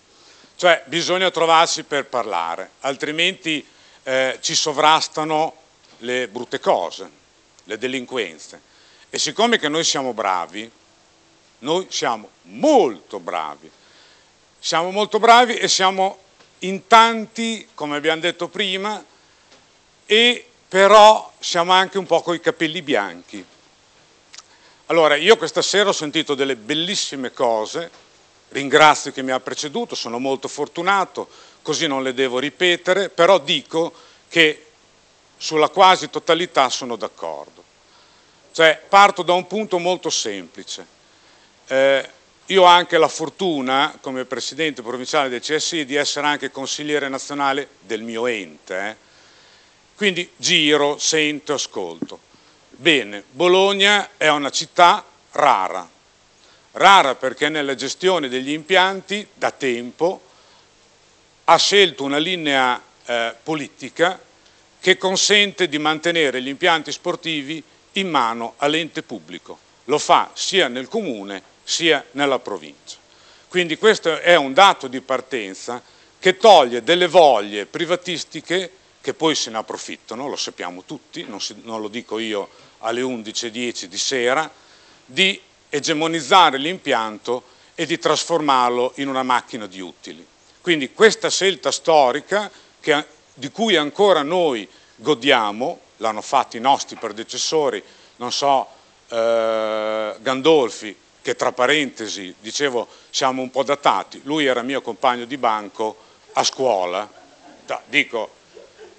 Cioè bisogna trovarsi per parlare, altrimenti eh, ci sovrastano le brutte cose, le delinquenze. E siccome che noi siamo bravi, noi siamo molto bravi, siamo molto bravi e siamo in tanti, come abbiamo detto prima, e però siamo anche un po' con i capelli bianchi. Allora, io questa sera ho sentito delle bellissime cose, ringrazio chi mi ha preceduto, sono molto fortunato, così non le devo ripetere, però dico che sulla quasi totalità sono d'accordo. Cioè, parto da un punto molto semplice. Eh, io ho anche la fortuna, come presidente provinciale del CSI, di essere anche consigliere nazionale del mio ente. Eh. Quindi giro, sento, ascolto. Bene, Bologna è una città rara. Rara perché nella gestione degli impianti da tempo ha scelto una linea eh, politica che consente di mantenere gli impianti sportivi in mano all'ente pubblico. Lo fa sia nel comune sia nella provincia. Quindi questo è un dato di partenza che toglie delle voglie privatistiche che poi se ne approfittano, lo sappiamo tutti, non, si, non lo dico io alle 11.10 di sera, di egemonizzare l'impianto e di trasformarlo in una macchina di utili. Quindi questa scelta storica che, di cui ancora noi godiamo, l'hanno fatto i nostri predecessori, non so, eh, Gandolfi, che tra parentesi, dicevo, siamo un po' datati, lui era mio compagno di banco a scuola, dico,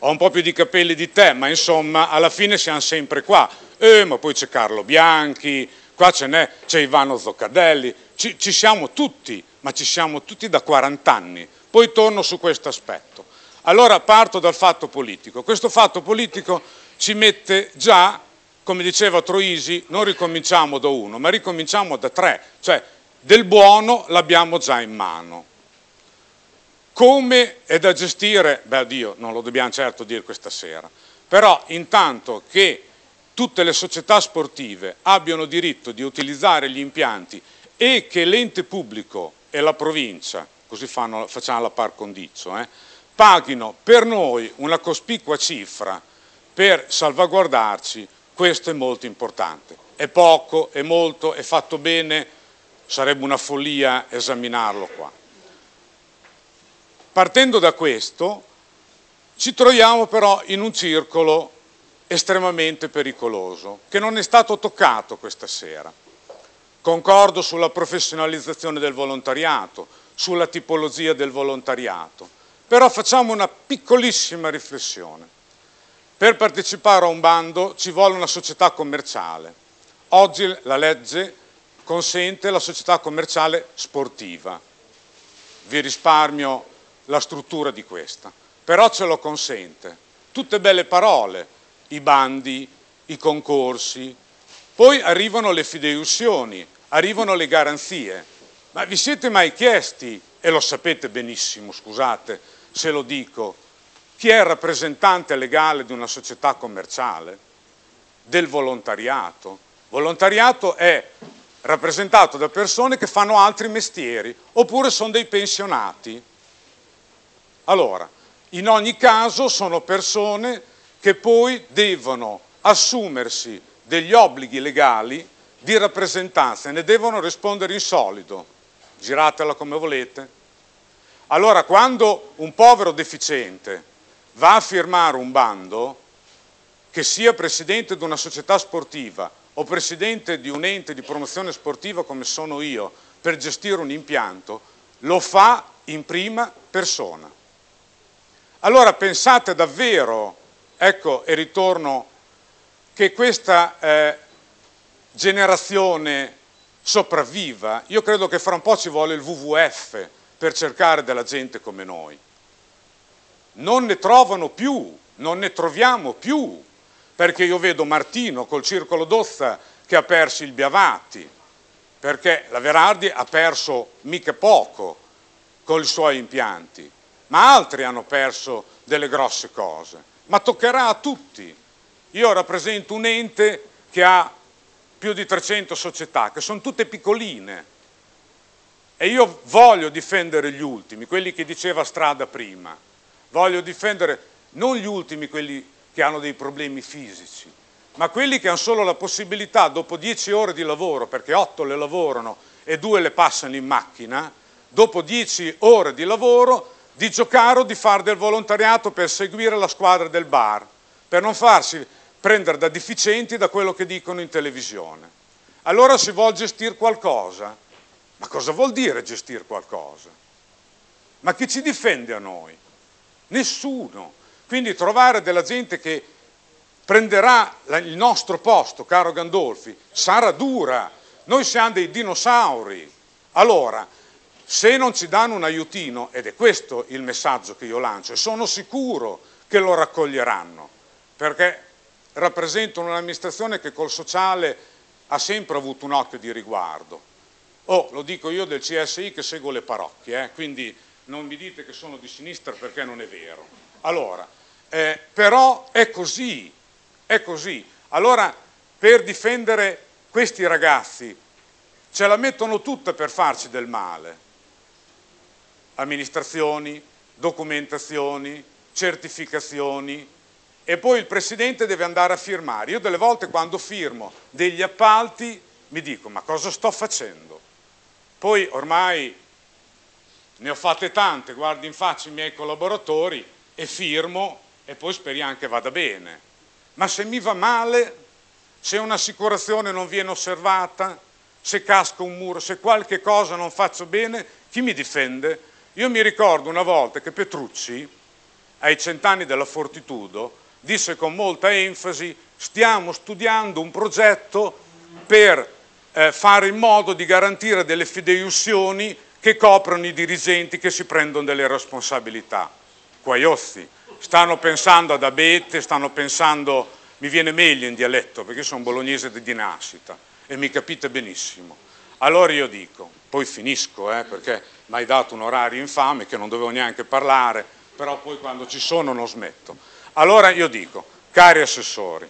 ho un po' più di capelli di te, ma insomma, alla fine siamo sempre qua. Eh, ma poi c'è Carlo Bianchi, qua c'è Ivano Zoccadelli, ci, ci siamo tutti, ma ci siamo tutti da 40 anni. Poi torno su questo aspetto. Allora parto dal fatto politico. Questo fatto politico ci mette già, come diceva Troisi, non ricominciamo da uno, ma ricominciamo da tre, cioè del buono l'abbiamo già in mano. Come è da gestire? Beh, Dio, non lo dobbiamo certo dire questa sera, però intanto che tutte le società sportive abbiano diritto di utilizzare gli impianti e che l'ente pubblico e la provincia, così fanno, facciamo la par condicio, eh, paghino per noi una cospicua cifra per salvaguardarci, questo è molto importante. È poco, è molto, è fatto bene, sarebbe una follia esaminarlo qua. Partendo da questo, ci troviamo però in un circolo estremamente pericoloso, che non è stato toccato questa sera. Concordo sulla professionalizzazione del volontariato, sulla tipologia del volontariato, però facciamo una piccolissima riflessione. Per partecipare a un bando ci vuole una società commerciale. Oggi la legge consente la società commerciale sportiva. Vi risparmio la struttura di questa, però ce lo consente. Tutte belle parole, i bandi, i concorsi, poi arrivano le fideiussioni, arrivano le garanzie. Ma vi siete mai chiesti, e lo sapete benissimo, scusate se lo dico, chi è il rappresentante legale di una società commerciale? Del volontariato. Volontariato è rappresentato da persone che fanno altri mestieri oppure sono dei pensionati. Allora, in ogni caso sono persone che poi devono assumersi degli obblighi legali di rappresentanza ne devono rispondere in solido. Giratela come volete. Allora, quando un povero deficiente va a firmare un bando, che sia presidente di una società sportiva o presidente di un ente di promozione sportiva come sono io, per gestire un impianto, lo fa in prima persona. Allora pensate davvero, ecco, e ritorno, che questa eh, generazione sopravviva, io credo che fra un po' ci vuole il WWF per cercare della gente come noi. Non ne trovano più, non ne troviamo più, perché io vedo Martino col circolo d'Ozza che ha perso il Biavati, perché la Verardi ha perso mica poco con i suoi impianti, ma altri hanno perso delle grosse cose, ma toccherà a tutti. Io rappresento un ente che ha più di 300 società, che sono tutte piccoline. E io voglio difendere gli ultimi, quelli che diceva Strada prima. Voglio difendere non gli ultimi, quelli che hanno dei problemi fisici, ma quelli che hanno solo la possibilità, dopo 10 ore di lavoro, perché 8 le lavorano e 2 le passano in macchina, dopo 10 ore di lavoro, di giocare o di fare del volontariato per seguire la squadra del bar, per non farsi prendere da deficienti da quello che dicono in televisione. Allora si vuole gestire qualcosa. Ma cosa vuol dire gestire qualcosa? Ma chi ci difende a noi? Nessuno. Quindi trovare della gente che prenderà il nostro posto, caro Gandolfi, sarà dura. Noi siamo dei dinosauri. Allora, se non ci danno un aiutino, ed è questo il messaggio che io lancio, e sono sicuro che lo raccoglieranno, perché rappresentano un'amministrazione che col sociale ha sempre avuto un occhio di riguardo. Oh, lo dico io del CSI che seguo le parrocchie, eh? quindi non mi dite che sono di sinistra perché non è vero. Allora, eh, però è così, è così. Allora, per difendere questi ragazzi, ce la mettono tutta per farci del male. Amministrazioni, documentazioni, certificazioni, e poi il Presidente deve andare a firmare. Io delle volte quando firmo degli appalti mi dico ma cosa sto facendo? Poi ormai ne ho fatte tante, guardo in faccia i miei collaboratori e firmo e poi speriamo che vada bene. Ma se mi va male, se un'assicurazione non viene osservata, se casca un muro, se qualche cosa non faccio bene, chi mi difende? Io mi ricordo una volta che Petrucci, ai cent'anni della Fortitudo, disse con molta enfasi stiamo studiando un progetto per eh, fare in modo di garantire delle fideiussioni che coprono i dirigenti che si prendono delle responsabilità. Quaiozzi, stanno pensando ad abete, stanno pensando, mi viene meglio in dialetto perché sono bolognese di nascita e mi capite benissimo. Allora io dico, poi finisco eh, perché mi hai dato un orario infame che non dovevo neanche parlare, però poi quando ci sono non smetto. Allora io dico, cari assessori,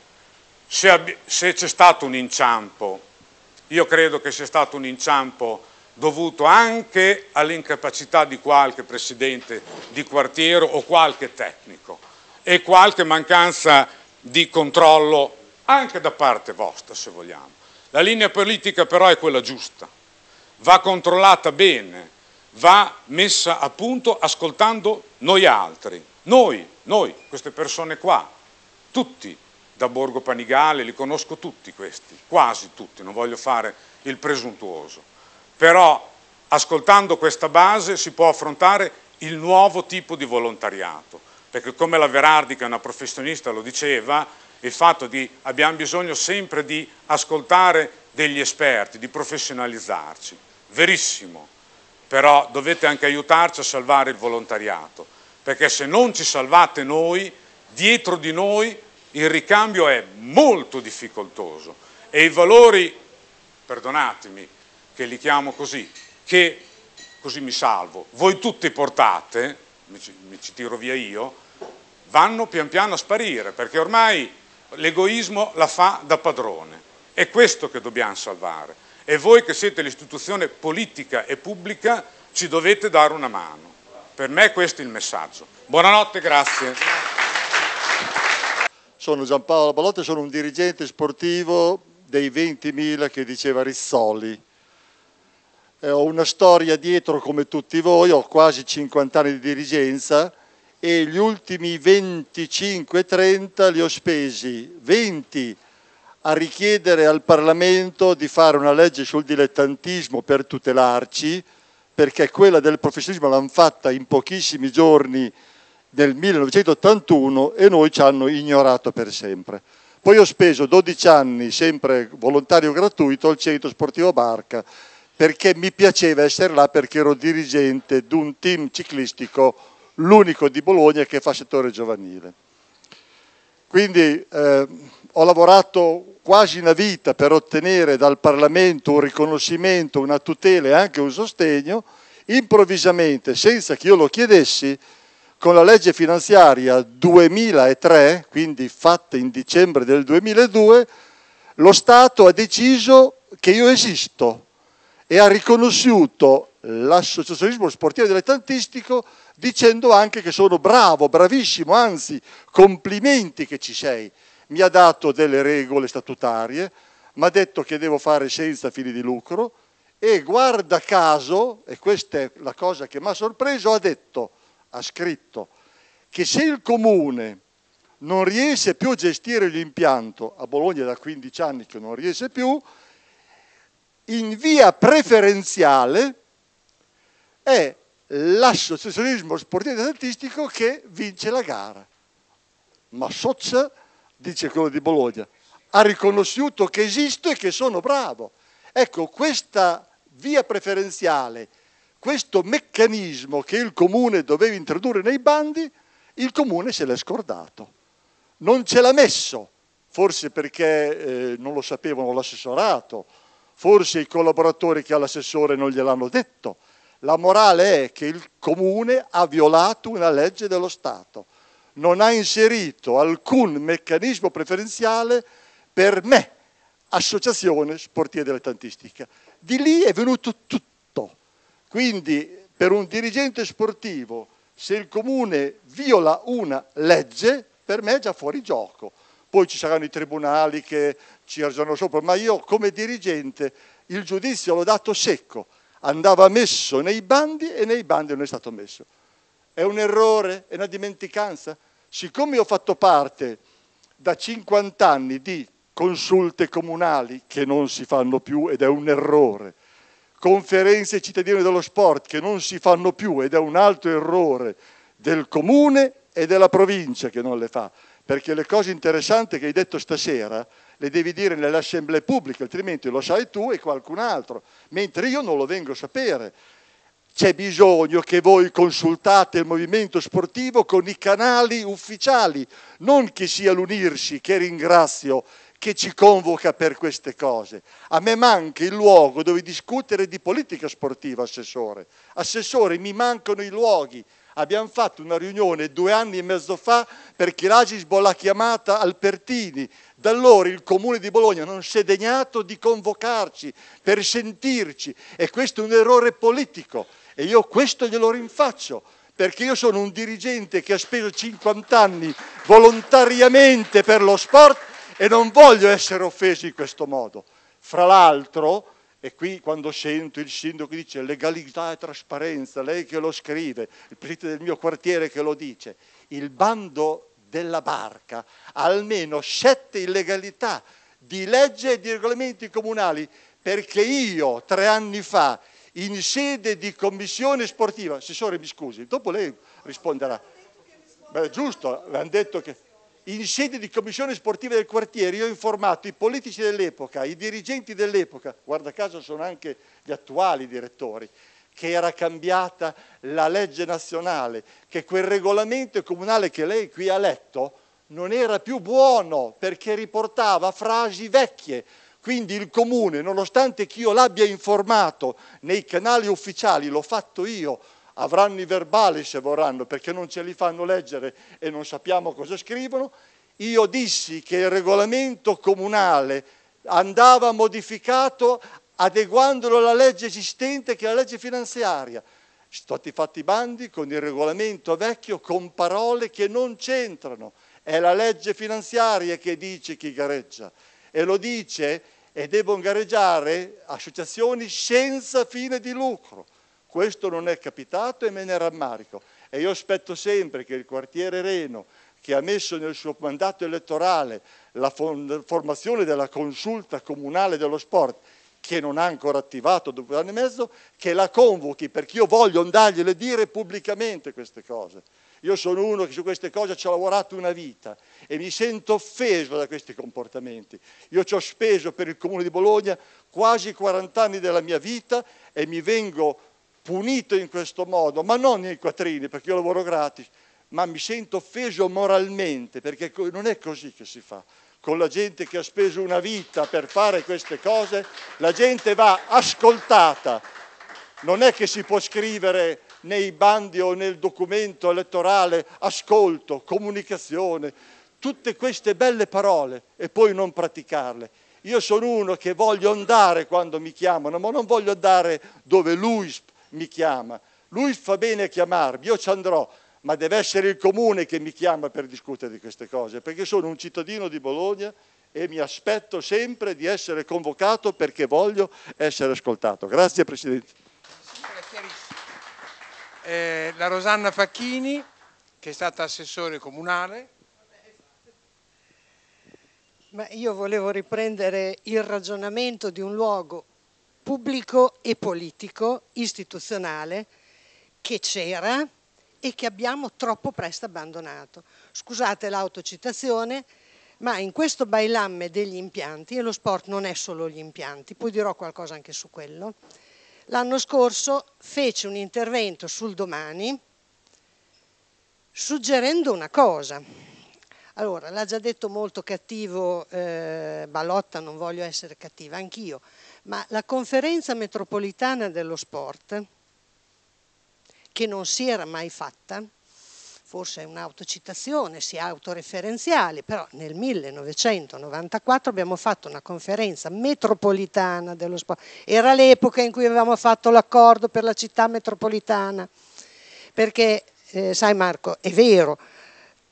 se, c'è stato un inciampo, io credo che sia stato un inciampo dovuto anche all'incapacità di qualche presidente di quartiere o qualche tecnico e qualche mancanza di controllo anche da parte vostra, se vogliamo. La linea politica però è quella giusta, va controllata bene, va messa a punto ascoltando noi altri, noi, noi, queste persone qua, tutti da Borgo Panigale, li conosco tutti questi, quasi tutti, non voglio fare il presuntuoso. Però ascoltando questa base si può affrontare il nuovo tipo di volontariato, perché come la Verardi, che è una professionista, lo diceva, il fatto di abbiamo bisogno sempre di ascoltare degli esperti, di professionalizzarci. Verissimo, però dovete anche aiutarci a salvare il volontariato, perché se non ci salvate noi, dietro di noi il ricambio è molto difficoltoso. E i valori, perdonatemi che li chiamo così, che così mi salvo, voi tutti portate, mi ci, tiro via io, vanno pian piano a sparire perché ormai l'egoismo la fa da padrone. È questo che dobbiamo salvare e voi che siete l'istituzione politica e pubblica ci dovete dare una mano. Per me questo è il messaggio. Buonanotte, grazie. Sono Giampaolo Balotti, sono un dirigente sportivo dei 20.000 che diceva Rizzoli. Eh, ho una storia dietro come tutti voi, ho quasi 50 anni di dirigenza e gli ultimi 25-30 li ho spesi, 20 a richiedere al Parlamento di fare una legge sul dilettantismo per tutelarci, perché quella del professionismo l'hanno fatta in pochissimi giorni nel 1981 e noi ci hanno ignorato per sempre. Poi ho speso 12 anni, sempre volontario gratuito, al centro sportivo Barca, perché mi piaceva essere là perché ero dirigente di un team ciclistico, l'unico di Bologna che fa settore giovanile. Quindi eh, ho lavorato quasi una vita per ottenere dal Parlamento un riconoscimento, una tutela e anche un sostegno, improvvisamente, senza che io lo chiedessi, con la legge finanziaria 2003, quindi fatta in dicembre del 2002, lo Stato ha deciso che io esisto e ha riconosciuto l'associazionismo sportivo dilettantistico dicendo anche che sono bravo, bravissimo, anzi complimenti che ci sei. Mi ha dato delle regole statutarie, mi ha detto che devo fare senza fini di lucro e guarda caso, e questa è la cosa che mi ha sorpreso, ha detto ha scritto che se il comune non riesce più a gestire l'impianto, a Bologna da 15 anni che non riesce più, in via preferenziale è l'associazionismo sportivo e statistico che vince la gara. Ma Socia, dice quello di Bologna, ha riconosciuto che esisto e che sono bravo. Ecco, questa via preferenziale questo meccanismo che il comune doveva introdurre nei bandi, il comune se l'è scordato. Non ce l'ha messo, forse perché eh, non lo sapevano l'assessorato, forse i collaboratori che ha l'assessore non gliel'hanno detto. La morale è che il comune ha violato una legge dello Stato, non ha inserito alcun meccanismo preferenziale per me, associazione sportiva dilettantistica. Di lì è venuto tutto quindi per un dirigente sportivo, se il comune viola una legge, per me è già fuori gioco. Poi ci saranno i tribunali che ci ragionano sopra, ma io come dirigente il giudizio l'ho dato secco, andava messo nei bandi e nei bandi non è stato messo. È un errore, è una dimenticanza. Siccome ho fatto parte da 50 anni di consulte comunali che non si fanno più ed è un errore, conferenze cittadine dello sport che non si fanno più ed è un altro errore del comune e della provincia che non le fa, perché le cose interessanti che hai detto stasera le devi dire nelle assemblee pubbliche, altrimenti lo sai tu e qualcun altro, mentre io non lo vengo a sapere. C'è bisogno che voi consultate il movimento sportivo con i canali ufficiali, non che sia l'unirsi, che ringrazio, che ci convoca per queste cose. A me manca il luogo dove discutere di politica sportiva, Assessore. Assessore, mi mancano i luoghi. Abbiamo fatto una riunione due anni e mezzo fa perché l'Agisbo l'ha chiamata Alpertini. Da allora il Comune di Bologna non si è degnato di convocarci per sentirci e questo è un errore politico e io questo glielo rinfaccio perché io sono un dirigente che ha speso 50 anni volontariamente per lo sport e non voglio essere offeso in questo modo. Fra l'altro, e qui quando sento il sindaco che dice legalità e trasparenza, lei che lo scrive, il presidente del mio quartiere che lo dice, il bando della barca ha almeno sette illegalità di legge e di regolamenti comunali, perché io tre anni fa in sede di commissione sportiva, assessore mi scusi, dopo lei risponderà. Beh, giusto, hanno detto che in sede di commissione sportiva del quartiere io ho informato i politici dell'epoca, i dirigenti dell'epoca, guarda caso sono anche gli attuali direttori, che era cambiata la legge nazionale, che quel regolamento comunale che lei qui ha letto non era più buono perché riportava frasi vecchie. Quindi il comune, nonostante che io l'abbia informato nei canali ufficiali, l'ho fatto io, avranno i verbali se vorranno perché non ce li fanno leggere e non sappiamo cosa scrivono, io dissi che il regolamento comunale andava modificato adeguandolo alla legge esistente che è la legge finanziaria. Stati fatti bandi con il regolamento vecchio con parole che non c'entrano. È la legge finanziaria che dice chi gareggia e lo dice e devono gareggiare associazioni senza fine di lucro. Questo non è capitato e me ne rammarico. E io aspetto sempre che il quartiere Reno, che ha messo nel suo mandato elettorale la formazione della consulta comunale dello sport, che non ha ancora attivato dopo un anno e mezzo, che la convochi, perché io voglio andargliele dire pubblicamente queste cose. Io sono uno che su queste cose ci ha lavorato una vita e mi sento offeso da questi comportamenti. Io ci ho speso per il Comune di Bologna quasi 40 anni della mia vita e mi vengo punito in questo modo, ma non nei quattrini perché io lavoro gratis, ma mi sento offeso moralmente perché non è così che si fa. Con la gente che ha speso una vita per fare queste cose, la gente va ascoltata. Non è che si può scrivere nei bandi o nel documento elettorale ascolto, comunicazione, tutte queste belle parole e poi non praticarle. Io sono uno che voglio andare quando mi chiamano, ma non voglio andare dove lui mi chiama. Lui fa bene a chiamarmi, io ci andrò, ma deve essere il comune che mi chiama per discutere di queste cose, perché sono un cittadino di Bologna e mi aspetto sempre di essere convocato perché voglio essere ascoltato. Grazie Presidente. Eh, la Rosanna Facchini, che è stata assessore comunale. Ma io volevo riprendere il ragionamento di un luogo pubblico e politico, istituzionale, che c'era e che abbiamo troppo presto abbandonato. Scusate l'autocitazione, ma in questo bailamme degli impianti, e lo sport non è solo gli impianti, poi dirò qualcosa anche su quello, l'anno scorso fece un intervento sul domani suggerendo una cosa. Allora, l'ha già detto molto cattivo eh, Balotta, non voglio essere cattiva, anch'io, ma la conferenza metropolitana dello sport, che non si era mai fatta, forse è un'autocitazione, sia autoreferenziale, però nel 1994 abbiamo fatto una conferenza metropolitana dello sport. Era l'epoca in cui avevamo fatto l'accordo per la città metropolitana, perché eh, sai Marco, è vero,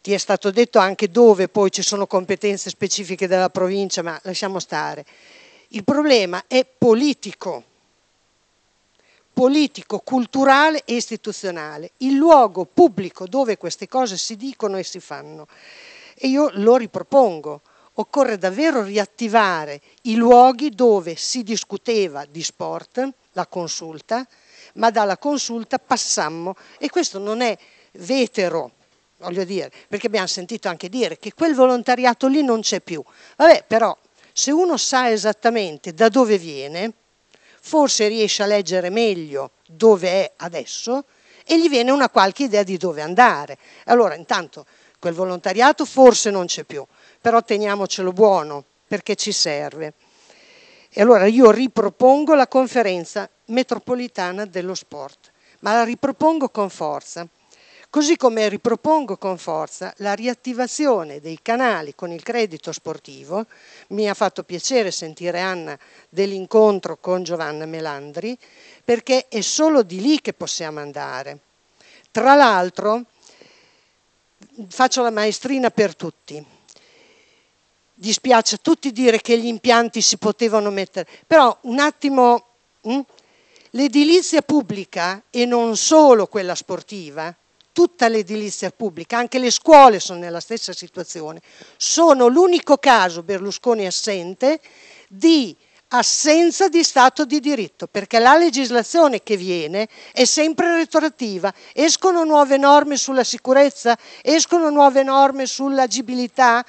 ti è stato detto anche dove poi ci sono competenze specifiche della provincia, ma lasciamo stare. Il problema è politico, politico, culturale e istituzionale, il luogo pubblico dove queste cose si dicono e si fanno. E io lo ripropongo. Occorre davvero riattivare i luoghi dove si discuteva di sport, la consulta, ma dalla consulta passammo, e questo non è vetero, voglio dire, perché abbiamo sentito anche dire che quel volontariato lì non c'è più. Vabbè, però se uno sa esattamente da dove viene, forse riesce a leggere meglio dove è adesso e gli viene una qualche idea di dove andare. Allora, intanto, quel volontariato forse non c'è più, però teniamocelo buono perché ci serve. E allora io ripropongo la conferenza metropolitana dello sport, ma la ripropongo con forza. Così come ripropongo con forza la riattivazione dei canali con il credito sportivo, mi ha fatto piacere sentire Anna dell'incontro con Giovanna Melandri, perché è solo di lì che possiamo andare. Tra l'altro, faccio la maestrina per tutti. Dispiace a tutti dire che gli impianti si potevano mettere, però un attimo, hm? l'edilizia pubblica e non solo quella sportiva, tutta l'edilizia pubblica, anche le scuole sono nella stessa situazione, sono l'unico caso Berlusconi assente di assenza di Stato di diritto, perché la legislazione che viene è sempre retroattiva, escono nuove norme sulla sicurezza, escono nuove norme sull'agibilità,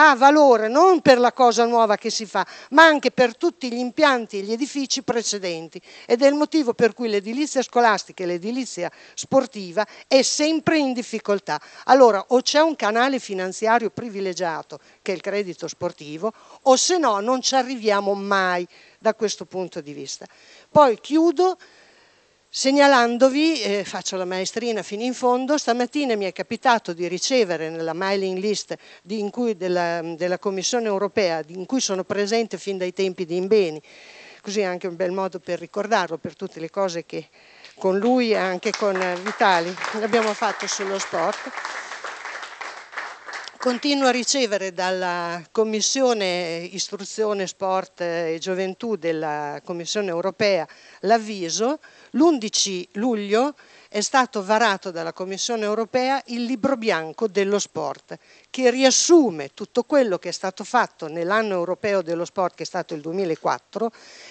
ha valore non per la cosa nuova che si fa, ma anche per tutti gli impianti e gli edifici precedenti ed è il motivo per cui l'edilizia scolastica e l'edilizia sportiva è sempre in difficoltà. Allora o c'è un canale finanziario privilegiato che è il credito sportivo o se no non ci arriviamo mai da questo punto di vista. Poi chiudo segnalandovi, eh, faccio la maestrina fino in fondo, stamattina mi è capitato di ricevere nella mailing list cui, della, della, Commissione europea, in cui sono presente fin dai tempi di Imbeni, così è anche un bel modo per ricordarlo, per tutte le cose che con lui e anche con Vitali abbiamo fatto sullo sport. Continuo a ricevere dalla Commissione Istruzione, Sport e Gioventù della Commissione europea l'avviso L'11 luglio è stato varato dalla Commissione europea il libro bianco dello sport, che riassume tutto quello che è stato fatto nell'anno europeo dello sport, che è stato il 2004,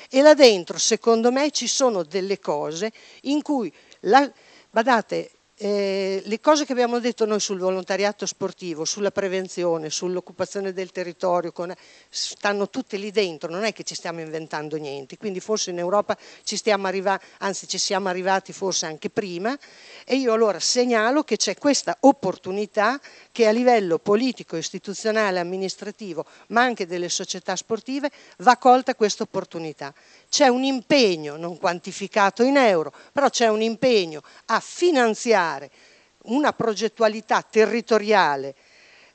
e là dentro, secondo me, ci sono delle cose in cui, la, badate, eh, le cose che abbiamo detto noi sul volontariato sportivo, sulla prevenzione, sull'occupazione del territorio, con, stanno tutte lì dentro, non è che ci stiamo inventando niente, quindi forse in Europa ci stiamo arrivando, anzi ci siamo arrivati forse anche prima. E io allora segnalo che c'è questa opportunità che a livello politico, istituzionale, amministrativo, ma anche delle società sportive va colta questa opportunità c'è un impegno non quantificato in euro, però c'è un impegno a finanziare una progettualità territoriale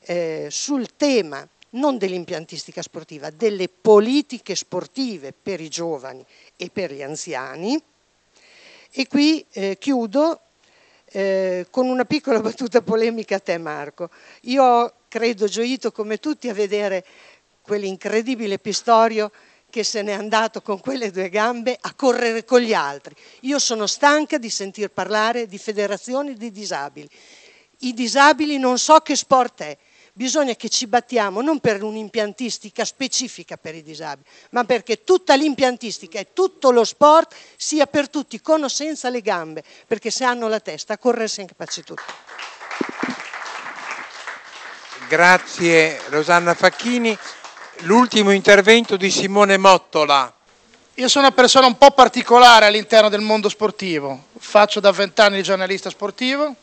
eh, sul tema non dell'impiantistica sportiva, delle politiche sportive per i giovani e per gli anziani. E qui eh, chiudo eh, con una piccola battuta polemica a te Marco. Io ho, credo, gioito come tutti a vedere quell'incredibile Pistorio che se n'è andato con quelle due gambe a correre con gli altri. Io sono stanca di sentir parlare di federazioni di disabili. I disabili non so che sport è, bisogna che ci battiamo non per un'impiantistica specifica per i disabili, ma perché tutta l'impiantistica e tutto lo sport sia per tutti, con o senza le gambe, perché se hanno la testa a correre siamo capaci tutti. Grazie Rosanna Facchini. L'ultimo intervento di Simone Mottola. Io sono una persona un po' particolare all'interno del mondo sportivo. Faccio da vent'anni il giornalista sportivo.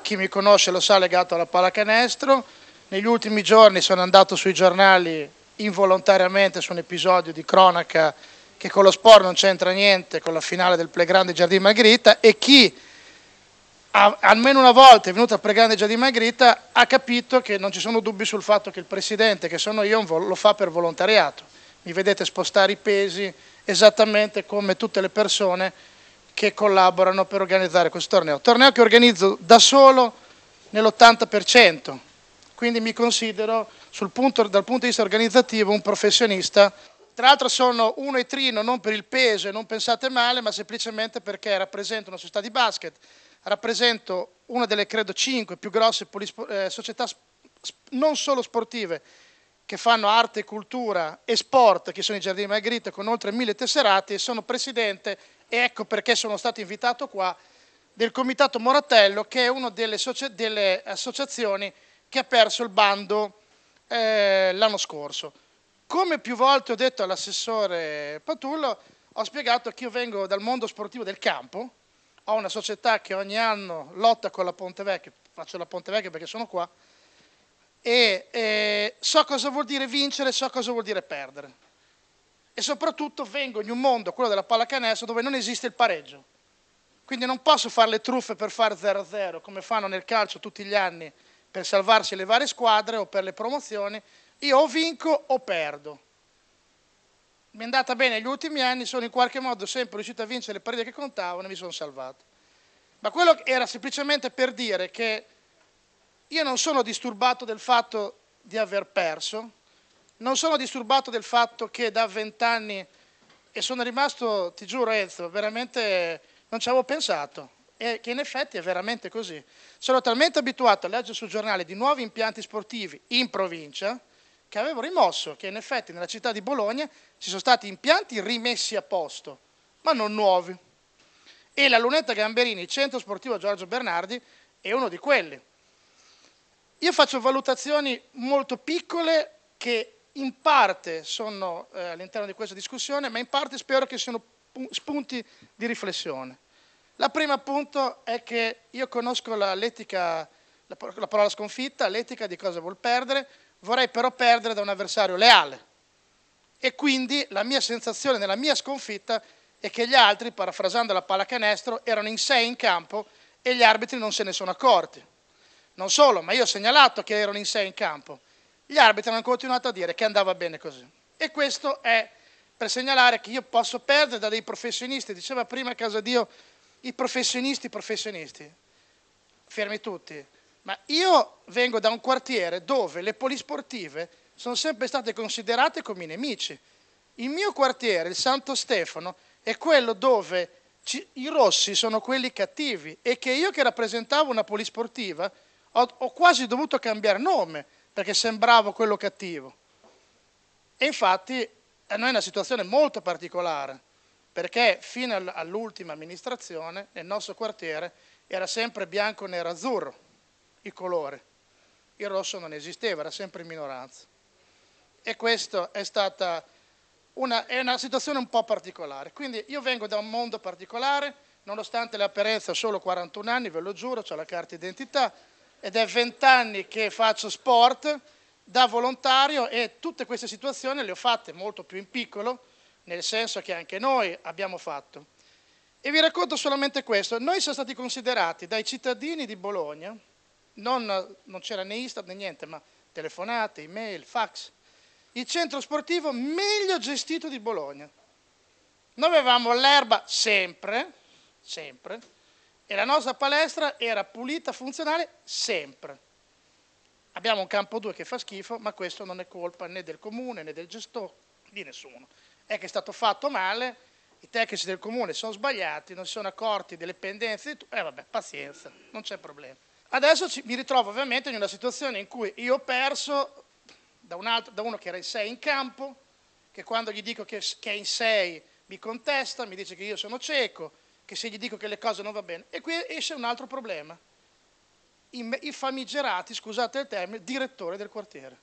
Chi mi conosce lo sa legato alla pallacanestro. Negli ultimi giorni sono andato sui giornali involontariamente su un episodio di cronaca che con lo sport non c'entra niente, con la finale del Playground di Giardino Margherita e chi almeno una volta è venuto a pregare già di Magrita, ha capito che non ci sono dubbi sul fatto che il presidente, che sono io, lo fa per volontariato. Mi vedete spostare i pesi esattamente come tutte le persone che collaborano per organizzare questo torneo. Torneo che organizzo da solo nell'80%, quindi mi considero punto, dal punto di vista organizzativo un professionista. Tra l'altro sono uno e trino non per il peso e non pensate male, ma semplicemente perché rappresento una società di basket rappresento una delle credo cinque più grosse eh, società non solo sportive, che fanno arte cultura e sport, che sono i Giardini Margherita, con oltre mille tesserati, e sono presidente, e ecco perché sono stato invitato qua, del Comitato Moratello, che è una delle, delle associazioni che ha perso il bando eh, l'anno scorso. Come più volte ho detto all'assessore Patullo, ho spiegato che io vengo dal mondo sportivo del campo, ho una società che ogni anno lotta con la Ponte Vecchia, faccio la Ponte Vecchia perché sono qua, e eh, so cosa vuol dire vincere, so cosa vuol dire perdere. E soprattutto vengo in un mondo, quello della pallacanestro, dove non esiste il pareggio. Quindi non posso fare le truffe per fare 0-0 come fanno nel calcio tutti gli anni per salvarsi le varie squadre o per le promozioni. Io o vinco o perdo. Mi è andata bene negli ultimi anni, sono in qualche modo sempre riuscito a vincere le partite che contavano e mi sono salvato. Ma quello era semplicemente per dire che io non sono disturbato del fatto di aver perso, non sono disturbato del fatto che da vent'anni, e sono rimasto, ti giuro Enzo, veramente non ci avevo pensato, e che in effetti è veramente così. Sono talmente abituato a leggere sul giornale di nuovi impianti sportivi in provincia che avevo rimosso che in effetti nella città di Bologna ci sono stati impianti rimessi a posto, ma non nuovi. E la Lunetta Gamberini, il centro sportivo Giorgio Bernardi, è uno di quelli. Io faccio valutazioni molto piccole che in parte sono eh, all'interno di questa discussione, ma in parte spero che siano spunti di riflessione. La prima appunto è che io conosco l'etica, la, la parola sconfitta, l'etica di cosa vuol perdere, vorrei però perdere da un avversario leale. E quindi la mia sensazione nella mia sconfitta è che gli altri, parafrasando la pallacanestro, erano in sé in campo e gli arbitri non se ne sono accorti. Non solo, ma io ho segnalato che erano in sé in campo. Gli arbitri hanno continuato a dire che andava bene così. E questo è per segnalare che io posso perdere da dei professionisti, diceva prima a casa Dio, i professionisti, professionisti, fermi tutti, ma io vengo da un quartiere dove le polisportive sono sempre state considerate come i nemici. Il mio quartiere, il Santo Stefano, è quello dove ci, i rossi sono quelli cattivi e che io che rappresentavo una polisportiva ho, ho quasi dovuto cambiare nome perché sembravo quello cattivo. E infatti a noi è una situazione molto particolare, perché fino all'ultima amministrazione nel nostro quartiere era sempre bianco, nero, azzurro il colore. Il rosso non esisteva, era sempre in minoranza. E questa è stata una, è una situazione un po' particolare. Quindi io vengo da un mondo particolare, nonostante l'apparenza ho solo 41 anni, ve lo giuro, ho la carta d'identità, ed è 20 anni che faccio sport da volontario e tutte queste situazioni le ho fatte molto più in piccolo, nel senso che anche noi abbiamo fatto. E vi racconto solamente questo, noi siamo stati considerati dai cittadini di Bologna, non, non c'era né Istat né niente, ma telefonate, email, fax, il centro sportivo meglio gestito di Bologna. Noi avevamo l'erba sempre, sempre, e la nostra palestra era pulita, funzionale, sempre. Abbiamo un campo 2 che fa schifo, ma questo non è colpa né del comune né del gestore, di nessuno. È che è stato fatto male, i tecnici del comune sono sbagliati, non si sono accorti delle pendenze, e eh vabbè, pazienza, non c'è problema. Adesso ci, mi ritrovo ovviamente in una situazione in cui io ho perso da, un altro, da uno che era in 6 in campo, che quando gli dico che, che è in 6 mi contesta, mi dice che io sono cieco, che se gli dico che le cose non vanno bene. E qui esce un altro problema. I, i famigerati, scusate il termine, direttori del quartiere.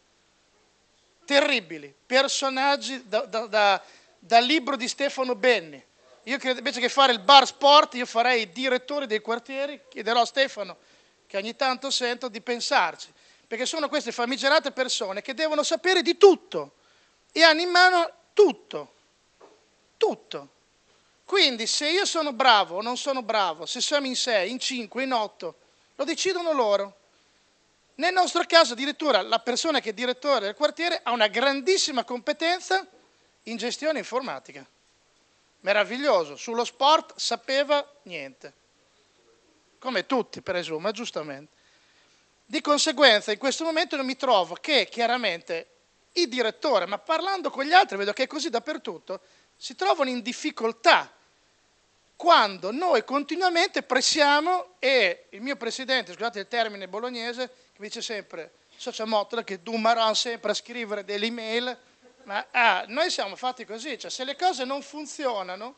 Terribili, personaggi da, da, da, dal libro di Stefano Benni. Io credo, invece che fare il bar sport, io farei i direttori dei quartieri, chiederò a Stefano che ogni tanto sento di pensarci, perché sono queste famigerate persone che devono sapere di tutto e hanno in mano tutto, tutto. Quindi se io sono bravo o non sono bravo, se siamo in 6, in 5, in 8, lo decidono loro. Nel nostro caso addirittura la persona che è direttore del quartiere ha una grandissima competenza in gestione informatica. Meraviglioso, sullo sport sapeva niente come tutti presumo, giustamente. Di conseguenza in questo momento io mi trovo che chiaramente il direttore, ma parlando con gli altri, vedo che è così dappertutto, si trovano in difficoltà quando noi continuamente pressiamo e il mio presidente, scusate il termine bolognese, che mi dice sempre socia Mottola che dumaranno sempre a scrivere delle email, ma ah, noi siamo fatti così, cioè se le cose non funzionano,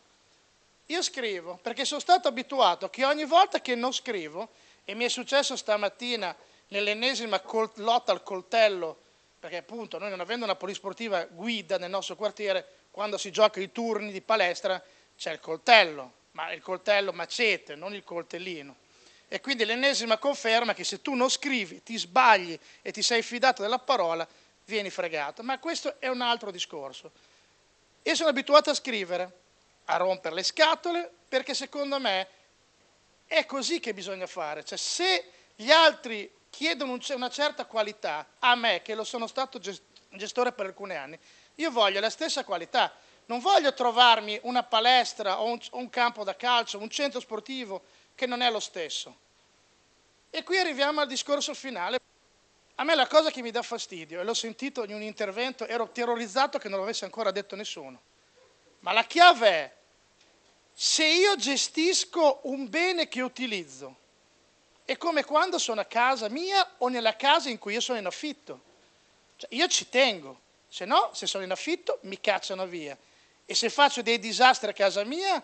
io scrivo, perché sono stato abituato che ogni volta che non scrivo, e mi è successo stamattina nell'ennesima lotta al coltello, perché appunto noi non avendo una polisportiva guida nel nostro quartiere, quando si gioca i turni di palestra c'è il coltello, ma il coltello macete, non il coltellino. E quindi l'ennesima conferma che se tu non scrivi, ti sbagli e ti sei fidato della parola, vieni fregato. Ma questo è un altro discorso. Io sono abituato a scrivere, a rompere le scatole, perché secondo me è così che bisogna fare. Cioè, se gli altri chiedono una certa qualità, a me che lo sono stato gestore per alcuni anni, io voglio la stessa qualità. Non voglio trovarmi una palestra o un, un campo da calcio, un centro sportivo che non è lo stesso. E qui arriviamo al discorso finale. A me la cosa che mi dà fastidio, e l'ho sentito in un intervento, ero terrorizzato che non l'avesse ancora detto nessuno, ma la chiave è, se io gestisco un bene che utilizzo, è come quando sono a casa mia o nella casa in cui io sono in affitto. Cioè, io ci tengo, se no, se sono in affitto, mi cacciano via. E se faccio dei disastri a casa mia,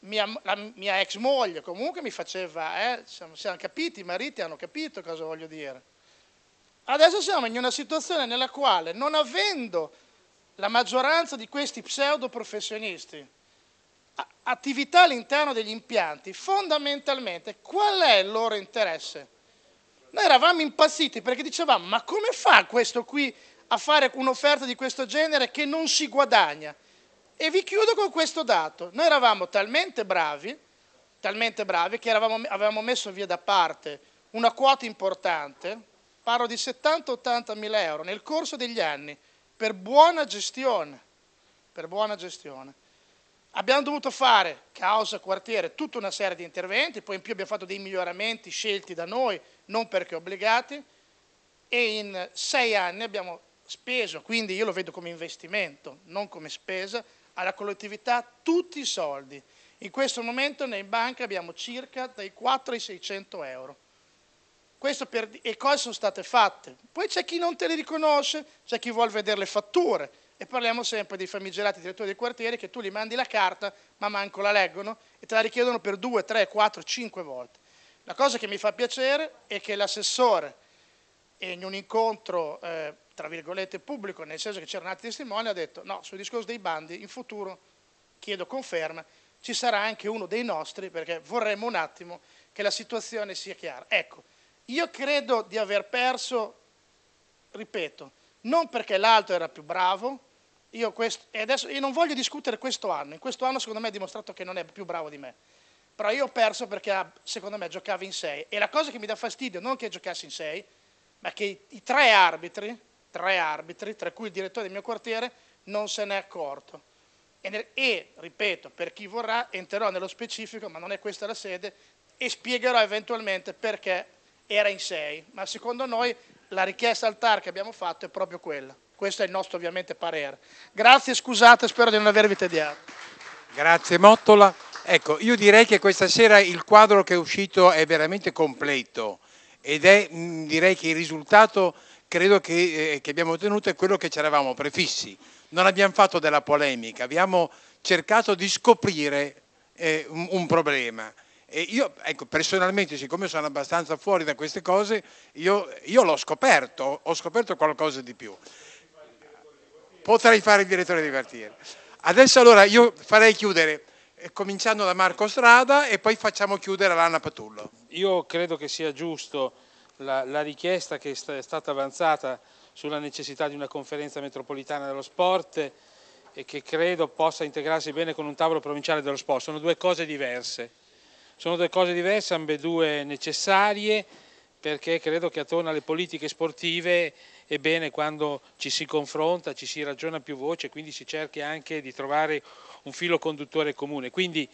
mia, la mia ex moglie comunque mi faceva, eh, siamo, siamo capiti, i mariti hanno capito cosa voglio dire. Adesso siamo in una situazione nella quale, non avendo la maggioranza di questi pseudo professionisti attività all'interno degli impianti, fondamentalmente qual è il loro interesse? Noi eravamo impazziti perché dicevamo, ma come fa questo qui a fare un'offerta di questo genere che non si guadagna? E vi chiudo con questo dato. Noi eravamo talmente bravi, talmente bravi che eravamo, avevamo messo via da parte una quota importante, parlo di 70-80 mila euro, nel corso degli anni, per buona gestione. Per buona gestione. Abbiamo dovuto fare, causa quartiere, tutta una serie di interventi, poi in più abbiamo fatto dei miglioramenti scelti da noi, non perché obbligati, e in sei anni abbiamo speso, quindi io lo vedo come investimento, non come spesa, alla collettività tutti i soldi. In questo momento in banca abbiamo circa dai 4 ai 600 euro. Per, e cose sono state fatte. Poi c'è chi non te le riconosce, c'è chi vuole vedere le fatture, e parliamo sempre dei famigerati direttori dei quartieri che tu gli mandi la carta ma manco la leggono e te la richiedono per due, tre, quattro, cinque volte. La cosa che mi fa piacere è che l'assessore in un incontro eh, tra virgolette pubblico, nel senso che c'erano altri testimoni, ha detto no, sul discorso dei bandi in futuro chiedo conferma, ci sarà anche uno dei nostri perché vorremmo un attimo che la situazione sia chiara. Ecco, io credo di aver perso, ripeto, non perché l'altro era più bravo, io, questo, adesso, io non voglio discutere questo anno, in questo anno secondo me ha dimostrato che non è più bravo di me, però io ho perso perché secondo me giocava in 6 e la cosa che mi dà fastidio non che giocassi in 6, ma che i tre arbitri, tre arbitri, tra cui il direttore del mio quartiere, non se n'è accorto. E, e, ripeto, per chi vorrà, entrerò nello specifico, ma non è questa la sede, e spiegherò eventualmente perché era in 6, ma secondo noi la richiesta al TAR che abbiamo fatto è proprio quella. Questo è il nostro ovviamente parere. Grazie, scusate, spero di non avervi tediato. Grazie Mottola. Ecco, io direi che questa sera il quadro che è uscito è veramente completo ed è, direi che il risultato credo che, eh, che abbiamo ottenuto è quello che ci eravamo prefissi. Non abbiamo fatto della polemica, abbiamo cercato di scoprire eh, un, un problema. E io, ecco, personalmente, siccome sono abbastanza fuori da queste cose, io, io l'ho scoperto, ho scoperto qualcosa di più potrei fare il direttore di quartiere. Adesso allora io farei chiudere, eh, cominciando da Marco Strada e poi facciamo chiudere l'Anna Patullo. Io credo che sia giusto la, la richiesta che è stata avanzata sulla necessità di una conferenza metropolitana dello sport e che credo possa integrarsi bene con un tavolo provinciale dello sport. Sono due cose diverse, sono due cose diverse, ambedue necessarie perché credo che attorno alle politiche sportive è bene quando ci si confronta, ci si ragiona a più voce, quindi si cerchi anche di trovare un filo conduttore comune. Quindi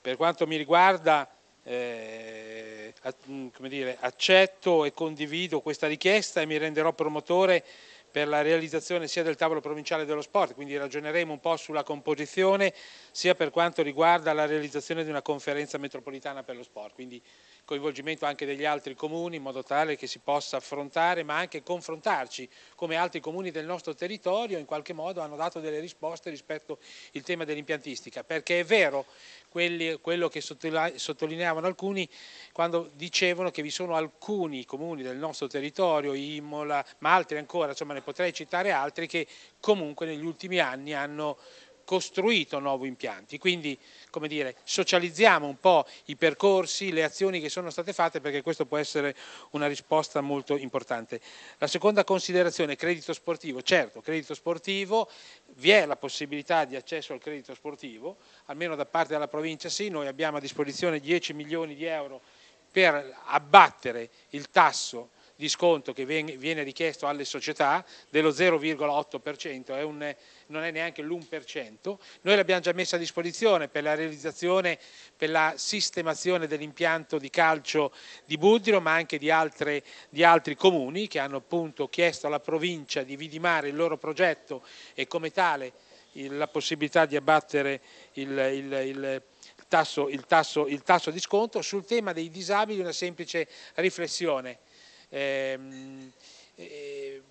per quanto mi riguarda eh, mm, dire, accetto e condivido questa richiesta e mi renderò promotore per la realizzazione sia del tavolo provinciale dello sport, quindi ragioneremo un po' sulla composizione, sia per quanto riguarda la realizzazione di una conferenza metropolitana per lo sport. Quindi coinvolgimento anche degli altri comuni in modo tale che si possa affrontare ma anche confrontarci come altri comuni del nostro territorio in qualche modo hanno dato delle risposte rispetto al tema dell'impiantistica perché è vero quello che sottolineavano alcuni quando dicevano che vi sono alcuni comuni del nostro territorio, Imola, ma altri ancora, insomma ne potrei citare altri che comunque negli ultimi anni hanno costruito nuovi impianti. Quindi, come dire, socializziamo un po' i percorsi, le azioni che sono state fatte perché questo può essere una risposta molto importante. La seconda considerazione, credito sportivo. Certo, credito sportivo, vi è la possibilità di accesso al credito sportivo, almeno da parte della provincia sì, noi abbiamo a disposizione 10 milioni di euro per abbattere il tasso di sconto che viene richiesto alle società dello 0,8%, non è neanche l'1%, noi l'abbiamo già messa a disposizione per la realizzazione, per la sistemazione dell'impianto di calcio di Buddiro ma anche di, altre, di altri comuni che hanno appunto chiesto alla provincia di vidimare il loro progetto e come tale la possibilità di abbattere il, il, il Tasso, il, tasso, il, tasso, di sconto. Sul tema dei disabili una semplice riflessione. Ehm, eh,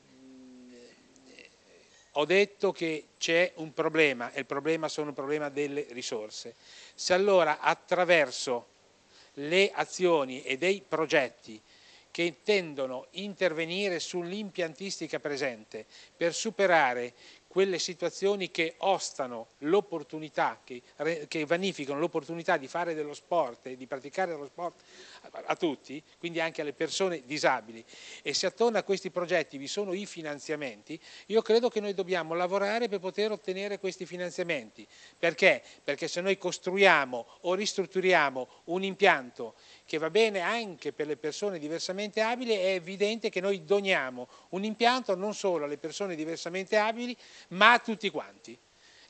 ho detto che c'è un problema e il problema sono il problema delle risorse. Se allora attraverso le azioni e dei progetti che intendono intervenire sull'impiantistica presente per superare quelle situazioni che ostano l'opportunità, che, che, vanificano l'opportunità di fare dello sport e di praticare dello sport a, tutti, quindi anche alle persone disabili, e se attorno a questi progetti vi sono i finanziamenti, io credo che noi dobbiamo lavorare per poter ottenere questi finanziamenti. Perché? Perché se noi costruiamo o ristrutturiamo un impianto che va bene anche per le persone diversamente abili, è evidente che noi doniamo un impianto non solo alle persone diversamente abili, ma a tutti quanti.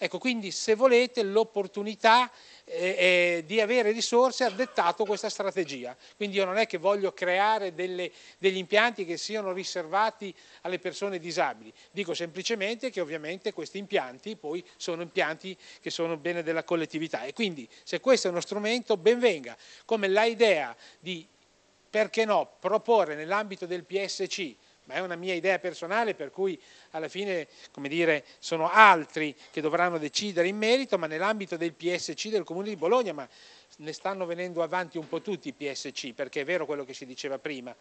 Ecco, quindi se volete l'opportunità eh, eh, di avere risorse ha dettato questa strategia. Quindi io non è che voglio creare delle, degli impianti che siano riservati alle persone disabili, dico semplicemente che ovviamente questi impianti poi sono impianti che sono bene della collettività. E quindi se questo è uno strumento ben venga, come l'idea di, perché no, proporre nell'ambito del PSC ma è una mia idea personale per cui alla fine come dire, sono altri che dovranno decidere in merito, ma nell'ambito del PSC del Comune di Bologna, ma ne stanno venendo avanti un po' tutti i PSC, perché è vero quello che si diceva prima,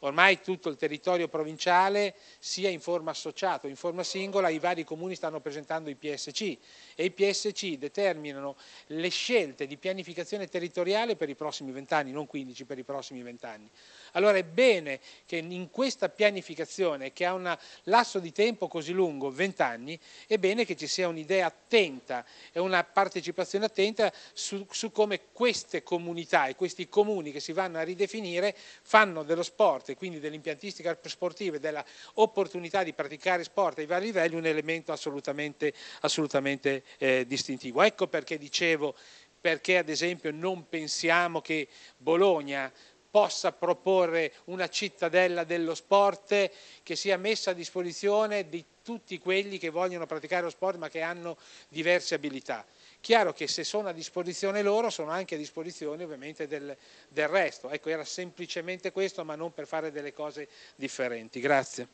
ormai tutto il territorio provinciale, sia in forma associata o in forma singola, i vari comuni stanno presentando i PSC e i PSC determinano le scelte di pianificazione territoriale per i prossimi vent'anni, non 15, per i prossimi vent'anni. Allora è bene che in questa pianificazione, che ha un lasso di tempo così lungo, 20 anni, è bene che ci sia un'idea attenta e una partecipazione attenta su, su come queste comunità e questi comuni che si vanno a ridefinire fanno dello sport e quindi dell'impiantistica sportiva e dell'opportunità di praticare sport ai vari livelli un elemento assolutamente, assolutamente eh, distintivo. Ecco perché dicevo perché ad esempio non pensiamo che Bologna possa proporre una cittadella dello sport che sia messa a disposizione di tutti quelli che vogliono praticare lo sport ma che hanno diverse abilità. Chiaro che se sono a disposizione loro sono anche a disposizione ovviamente del, del resto. Ecco, era semplicemente questo ma non per fare delle cose differenti. Grazie.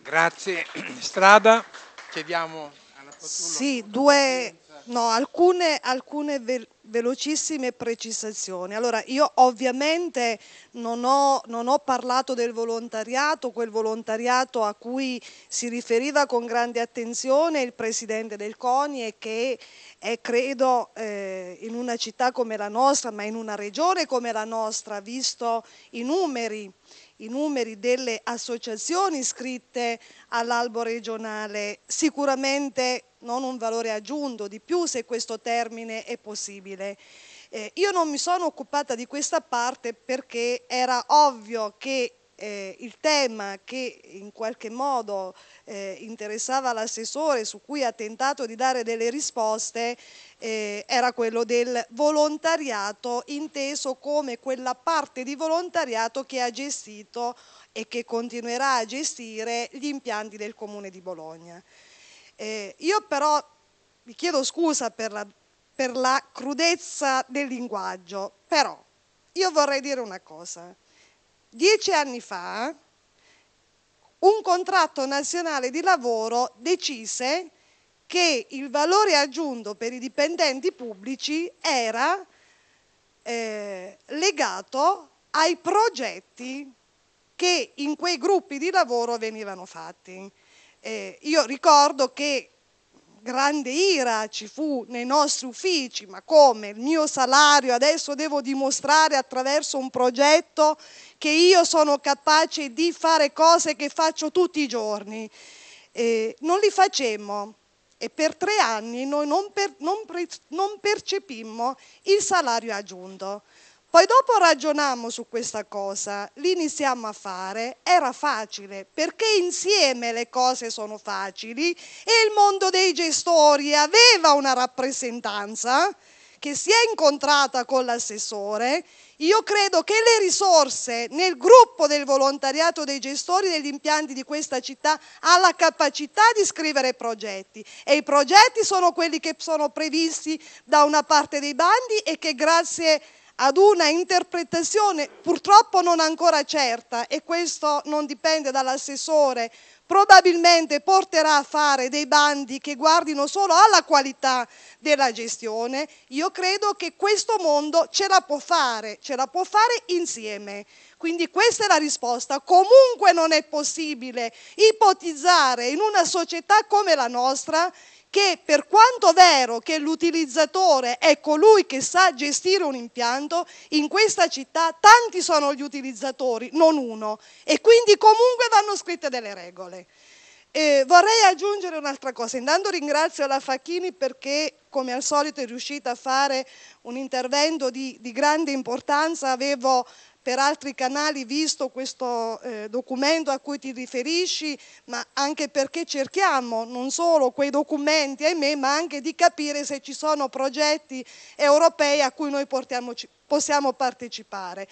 Grazie. Strada, chiediamo alla Potullo. Sì, due, no, alcune, alcune ve velocissime precisazioni. Allora, io ovviamente non ho, non ho, parlato del volontariato, quel volontariato a cui si riferiva con grande attenzione il Presidente del CONI e che è, credo, eh, in una città come la nostra, ma in una regione come la nostra, visto i numeri i numeri delle associazioni iscritte all'albo regionale, sicuramente non un valore aggiunto di più se questo termine è possibile. Eh, io non mi sono occupata di questa parte perché era ovvio che eh, il tema che in qualche modo eh, interessava l'assessore, su cui ha tentato di dare delle risposte, eh, era quello del volontariato inteso come quella parte di volontariato che ha gestito e che continuerà a gestire gli impianti del Comune di Bologna. Eh, io però vi chiedo scusa per la, per la crudezza del linguaggio, però io vorrei dire una cosa. Dieci anni fa un contratto nazionale di lavoro decise che il valore aggiunto per i dipendenti pubblici era eh, legato ai progetti che in quei gruppi di lavoro venivano fatti. Eh, io ricordo che grande ira ci fu nei nostri uffici, ma come il mio salario adesso devo dimostrare attraverso un progetto che io sono capace di fare cose che faccio tutti i giorni. Eh, non li facemmo e per tre anni noi non, per, non, non percepimmo il salario aggiunto. Poi dopo ragionammo su questa cosa, l'iniziamo a fare, era facile, perché insieme le cose sono facili e il mondo dei gestori aveva una rappresentanza che si è incontrata con l'assessore, io credo che le risorse nel gruppo del volontariato dei gestori degli impianti di questa città ha la capacità di scrivere progetti e i progetti sono quelli che sono previsti da una parte dei bandi e che grazie ad una interpretazione purtroppo non ancora certa e questo non dipende dall'assessore probabilmente porterà a fare dei bandi che guardino solo alla qualità della gestione, io credo che questo mondo ce la può fare, ce la può fare insieme. Quindi questa è la risposta. Comunque non è possibile ipotizzare in una società come la nostra che per quanto vero che l'utilizzatore è colui che sa gestire un impianto, in questa città tanti sono gli utilizzatori, non uno, e quindi comunque vanno scritte delle regole. Eh, vorrei aggiungere un'altra cosa, intanto ringrazio la Facchini perché come al solito è riuscita a fare un intervento di, di grande importanza, avevo per altri canali visto questo eh, documento a cui ti riferisci, ma anche perché cerchiamo non solo quei documenti, ahimè, ma anche di capire se ci sono progetti europei a cui noi possiamo partecipare.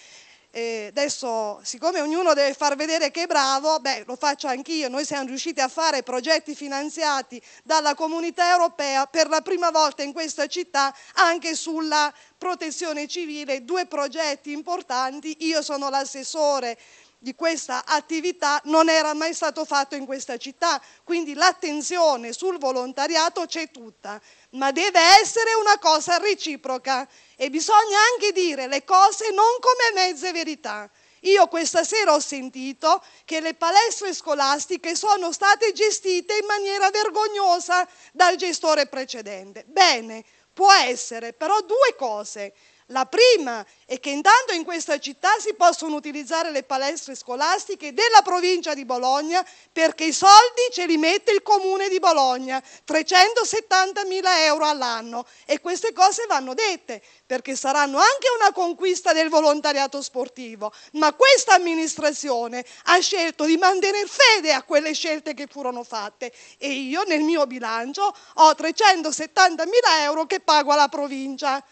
Eh, adesso, siccome ognuno deve far vedere che è bravo, beh, lo faccio anch'io, noi siamo riusciti a fare progetti finanziati dalla comunità europea per la prima volta in questa città anche sulla protezione civile, due progetti importanti, io sono l'assessore di questa attività non era mai stato fatto in questa città, quindi l'attenzione sul volontariato c'è tutta, ma deve essere una cosa reciproca e bisogna anche dire le cose non come mezze verità. Io questa sera ho sentito che le palestre scolastiche sono state gestite in maniera vergognosa dal gestore precedente. Bene, può essere, però due cose. La prima è che intanto in questa città si possono utilizzare le palestre scolastiche della provincia di Bologna perché i soldi ce li mette il comune di Bologna, 370 mila euro all'anno. E queste cose vanno dette perché saranno anche una conquista del volontariato sportivo, ma questa amministrazione ha scelto di mantenere fede a quelle scelte che furono fatte. E io nel mio bilancio ho 370 mila euro che pago alla provincia.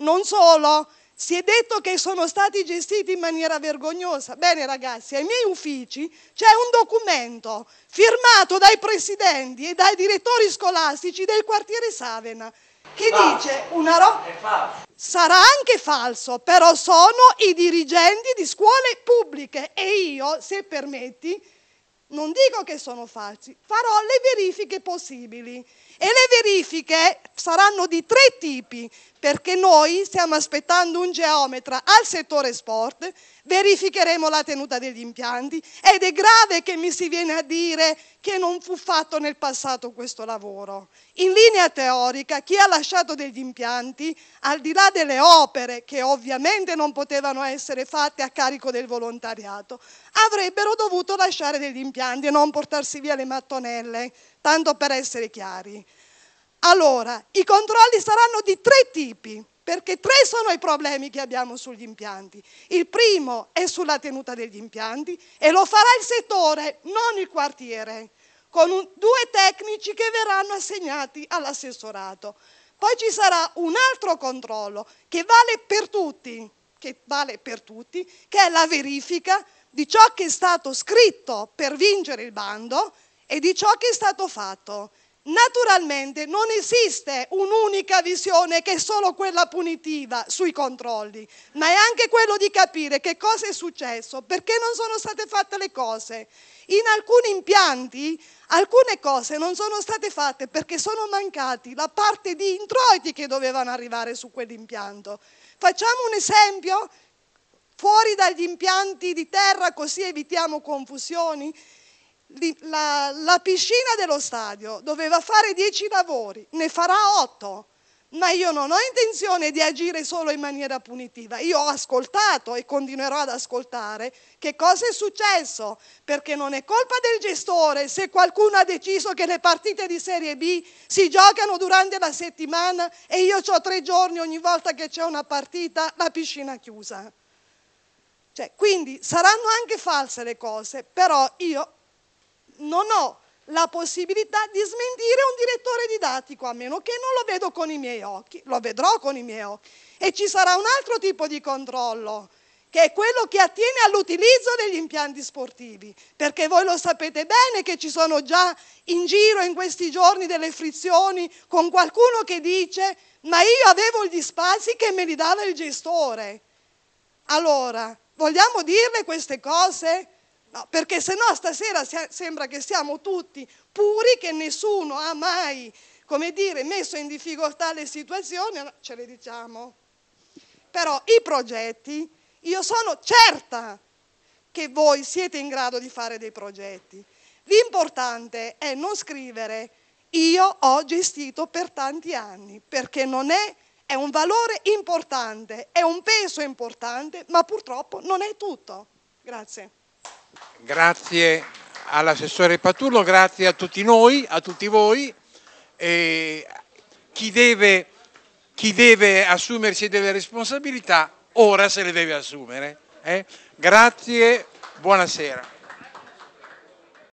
Non solo, si è detto che sono stati gestiti in maniera vergognosa. Bene ragazzi, ai miei uffici c'è un documento firmato dai presidenti e dai direttori scolastici del quartiere Savena che dice una roba... Sarà anche falso, però sono i dirigenti di scuole pubbliche e io, se permetti, non dico che sono falsi, farò le verifiche possibili e le verifiche saranno di tre tipi, perché noi stiamo aspettando un geometra al settore sport, verificheremo la tenuta degli impianti ed è grave che mi si viene a dire che non fu fatto nel passato questo lavoro. In linea teorica, chi ha lasciato degli impianti, al di là delle opere che ovviamente non potevano essere fatte a carico del volontariato, avrebbero dovuto lasciare degli impianti e non portarsi via le mattonelle tanto per essere chiari. Allora, i controlli saranno di tre tipi, perché tre sono i problemi che abbiamo sugli impianti. Il primo è sulla tenuta degli impianti e lo farà il settore, non il quartiere, con un, due tecnici che verranno assegnati all'assessorato. Poi ci sarà un altro controllo che vale per tutti, che vale per tutti, che è la verifica di ciò che è stato scritto per vincere il bando e di ciò che è stato fatto. Naturalmente non esiste un'unica visione che è solo quella punitiva sui controlli, ma è anche quello di capire che cosa è successo, perché non sono state fatte le cose. In alcuni impianti alcune cose non sono state fatte perché sono mancati la parte di introiti che dovevano arrivare su quell'impianto. Facciamo un esempio fuori dagli impianti di terra così evitiamo confusioni la, la piscina dello stadio doveva fare 10 lavori, ne farà 8 ma io non ho intenzione di agire solo in maniera punitiva. Io ho ascoltato e continuerò ad ascoltare che cosa è successo, perché non è colpa del gestore se qualcuno ha deciso che le partite di Serie B si giocano durante la settimana e io ho tre giorni ogni volta che c'è una partita la piscina chiusa. Cioè, quindi saranno anche false le cose, però io non ho la possibilità di smentire un direttore didattico, a meno che non lo vedo con i miei occhi, lo vedrò con i miei occhi. E ci sarà un altro tipo di controllo, che è quello che attiene all'utilizzo degli impianti sportivi, perché voi lo sapete bene che ci sono già in giro in questi giorni delle frizioni con qualcuno che dice ma io avevo gli spazi che me li dava il gestore. Allora, vogliamo dirle queste cose? No, perché se no stasera sembra che siamo tutti puri, che nessuno ha mai, come dire, messo in difficoltà le situazioni, ce le diciamo. Però i progetti, io sono certa che voi siete in grado di fare dei progetti. L'importante è non scrivere io ho gestito per tanti anni, perché non è, è un valore importante, è un peso importante, ma purtroppo non è tutto. Grazie. Grazie all'assessore Patullo, grazie a tutti noi, a tutti voi. E chi, deve, chi deve assumersi delle responsabilità ora se le deve assumere. Eh? Grazie, buonasera.